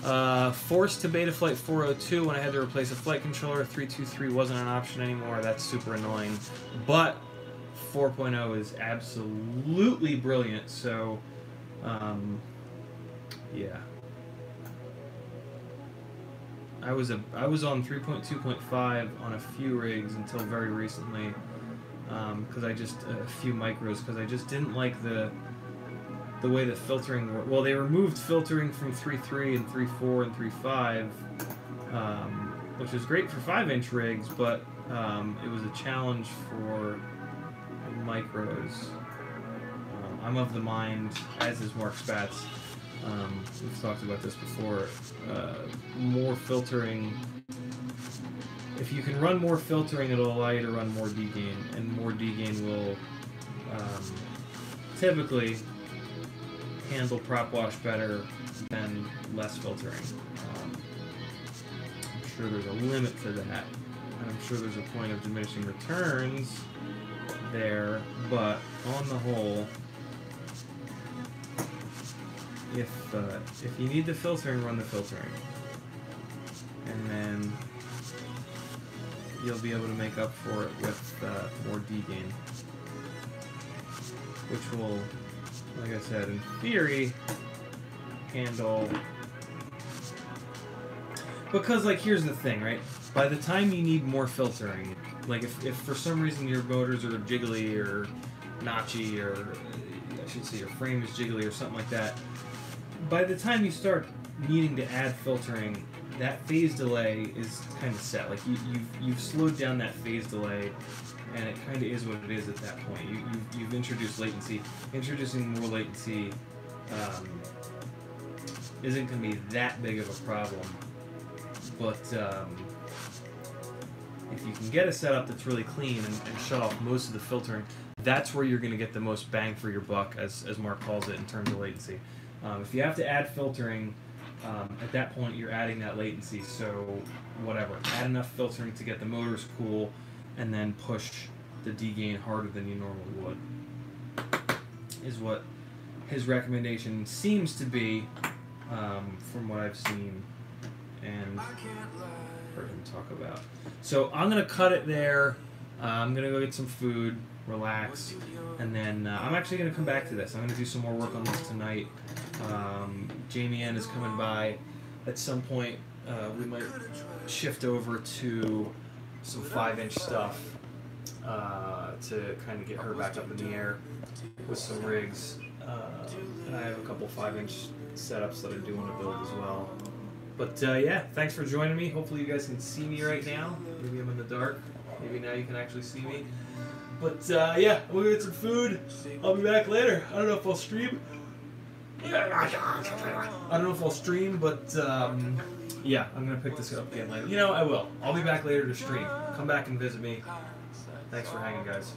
Uh, forced to Betaflight 402 when I had to replace a flight controller. 323 wasn't an option anymore. That's super annoying. But 4.0 is absolutely brilliant, so um, yeah. I was a I was on 3.2.5 on a few rigs until very recently, because um, I just a few micros because I just didn't like the the way that filtering worked. Well, they removed filtering from 3.3 and 3.4 and 3.5, um, which is great for five inch rigs, but um, it was a challenge for micros. Um, I'm of the mind, as is Mark Spatz, um, we've talked about this before. Uh, more filtering. If you can run more filtering, it'll allow you to run more D-gain, and more D-gain will um, typically handle prop wash better than less filtering. Um, I'm sure there's a limit to that, and I'm sure there's a point of diminishing returns there, but on the whole, if uh, if you need the filtering, run the filtering, and then you'll be able to make up for it with uh, more D-gain, which will, like I said, in theory, handle. Because like here's the thing, right? By the time you need more filtering, like if, if for some reason your motors are jiggly or notchy or I should say your frame is jiggly or something like that, by the time you start needing to add filtering, that phase delay is kind of set. Like you, you've you've slowed down that phase delay, and it kind of is what it is at that point. You, you've, you've introduced latency. Introducing more latency um, isn't going to be that big of a problem, but um, if you can get a setup that's really clean and, and shut off most of the filtering, that's where you're going to get the most bang for your buck, as, as Mark calls it, in terms of latency. Um, if you have to add filtering, um, at that point you're adding that latency. So whatever, add enough filtering to get the motors cool, and then push the D-gain harder than you normally would. Is what his recommendation seems to be, um, from what I've seen and heard him talk about. So I'm gonna cut it there. Uh, I'm gonna go get some food, relax, and then uh, I'm actually gonna come back to this. I'm gonna do some more work on this tonight. Um, Jamie Ann is coming by. At some point, uh, we might shift over to some five inch stuff uh, to kind of get her back up in the air with some rigs. Uh, and I have a couple five inch setups that I do want to build as well. But uh, yeah, thanks for joining me. Hopefully, you guys can see me right now. Maybe I'm in the dark. Maybe now you can actually see me. But uh, yeah, we'll get some food. I'll be back later. I don't know if I'll stream. I don't know if I'll stream, but um, yeah, I'm gonna pick this up again later. You know, I will. I'll be back later to stream. Come back and visit me. Thanks for hanging, guys.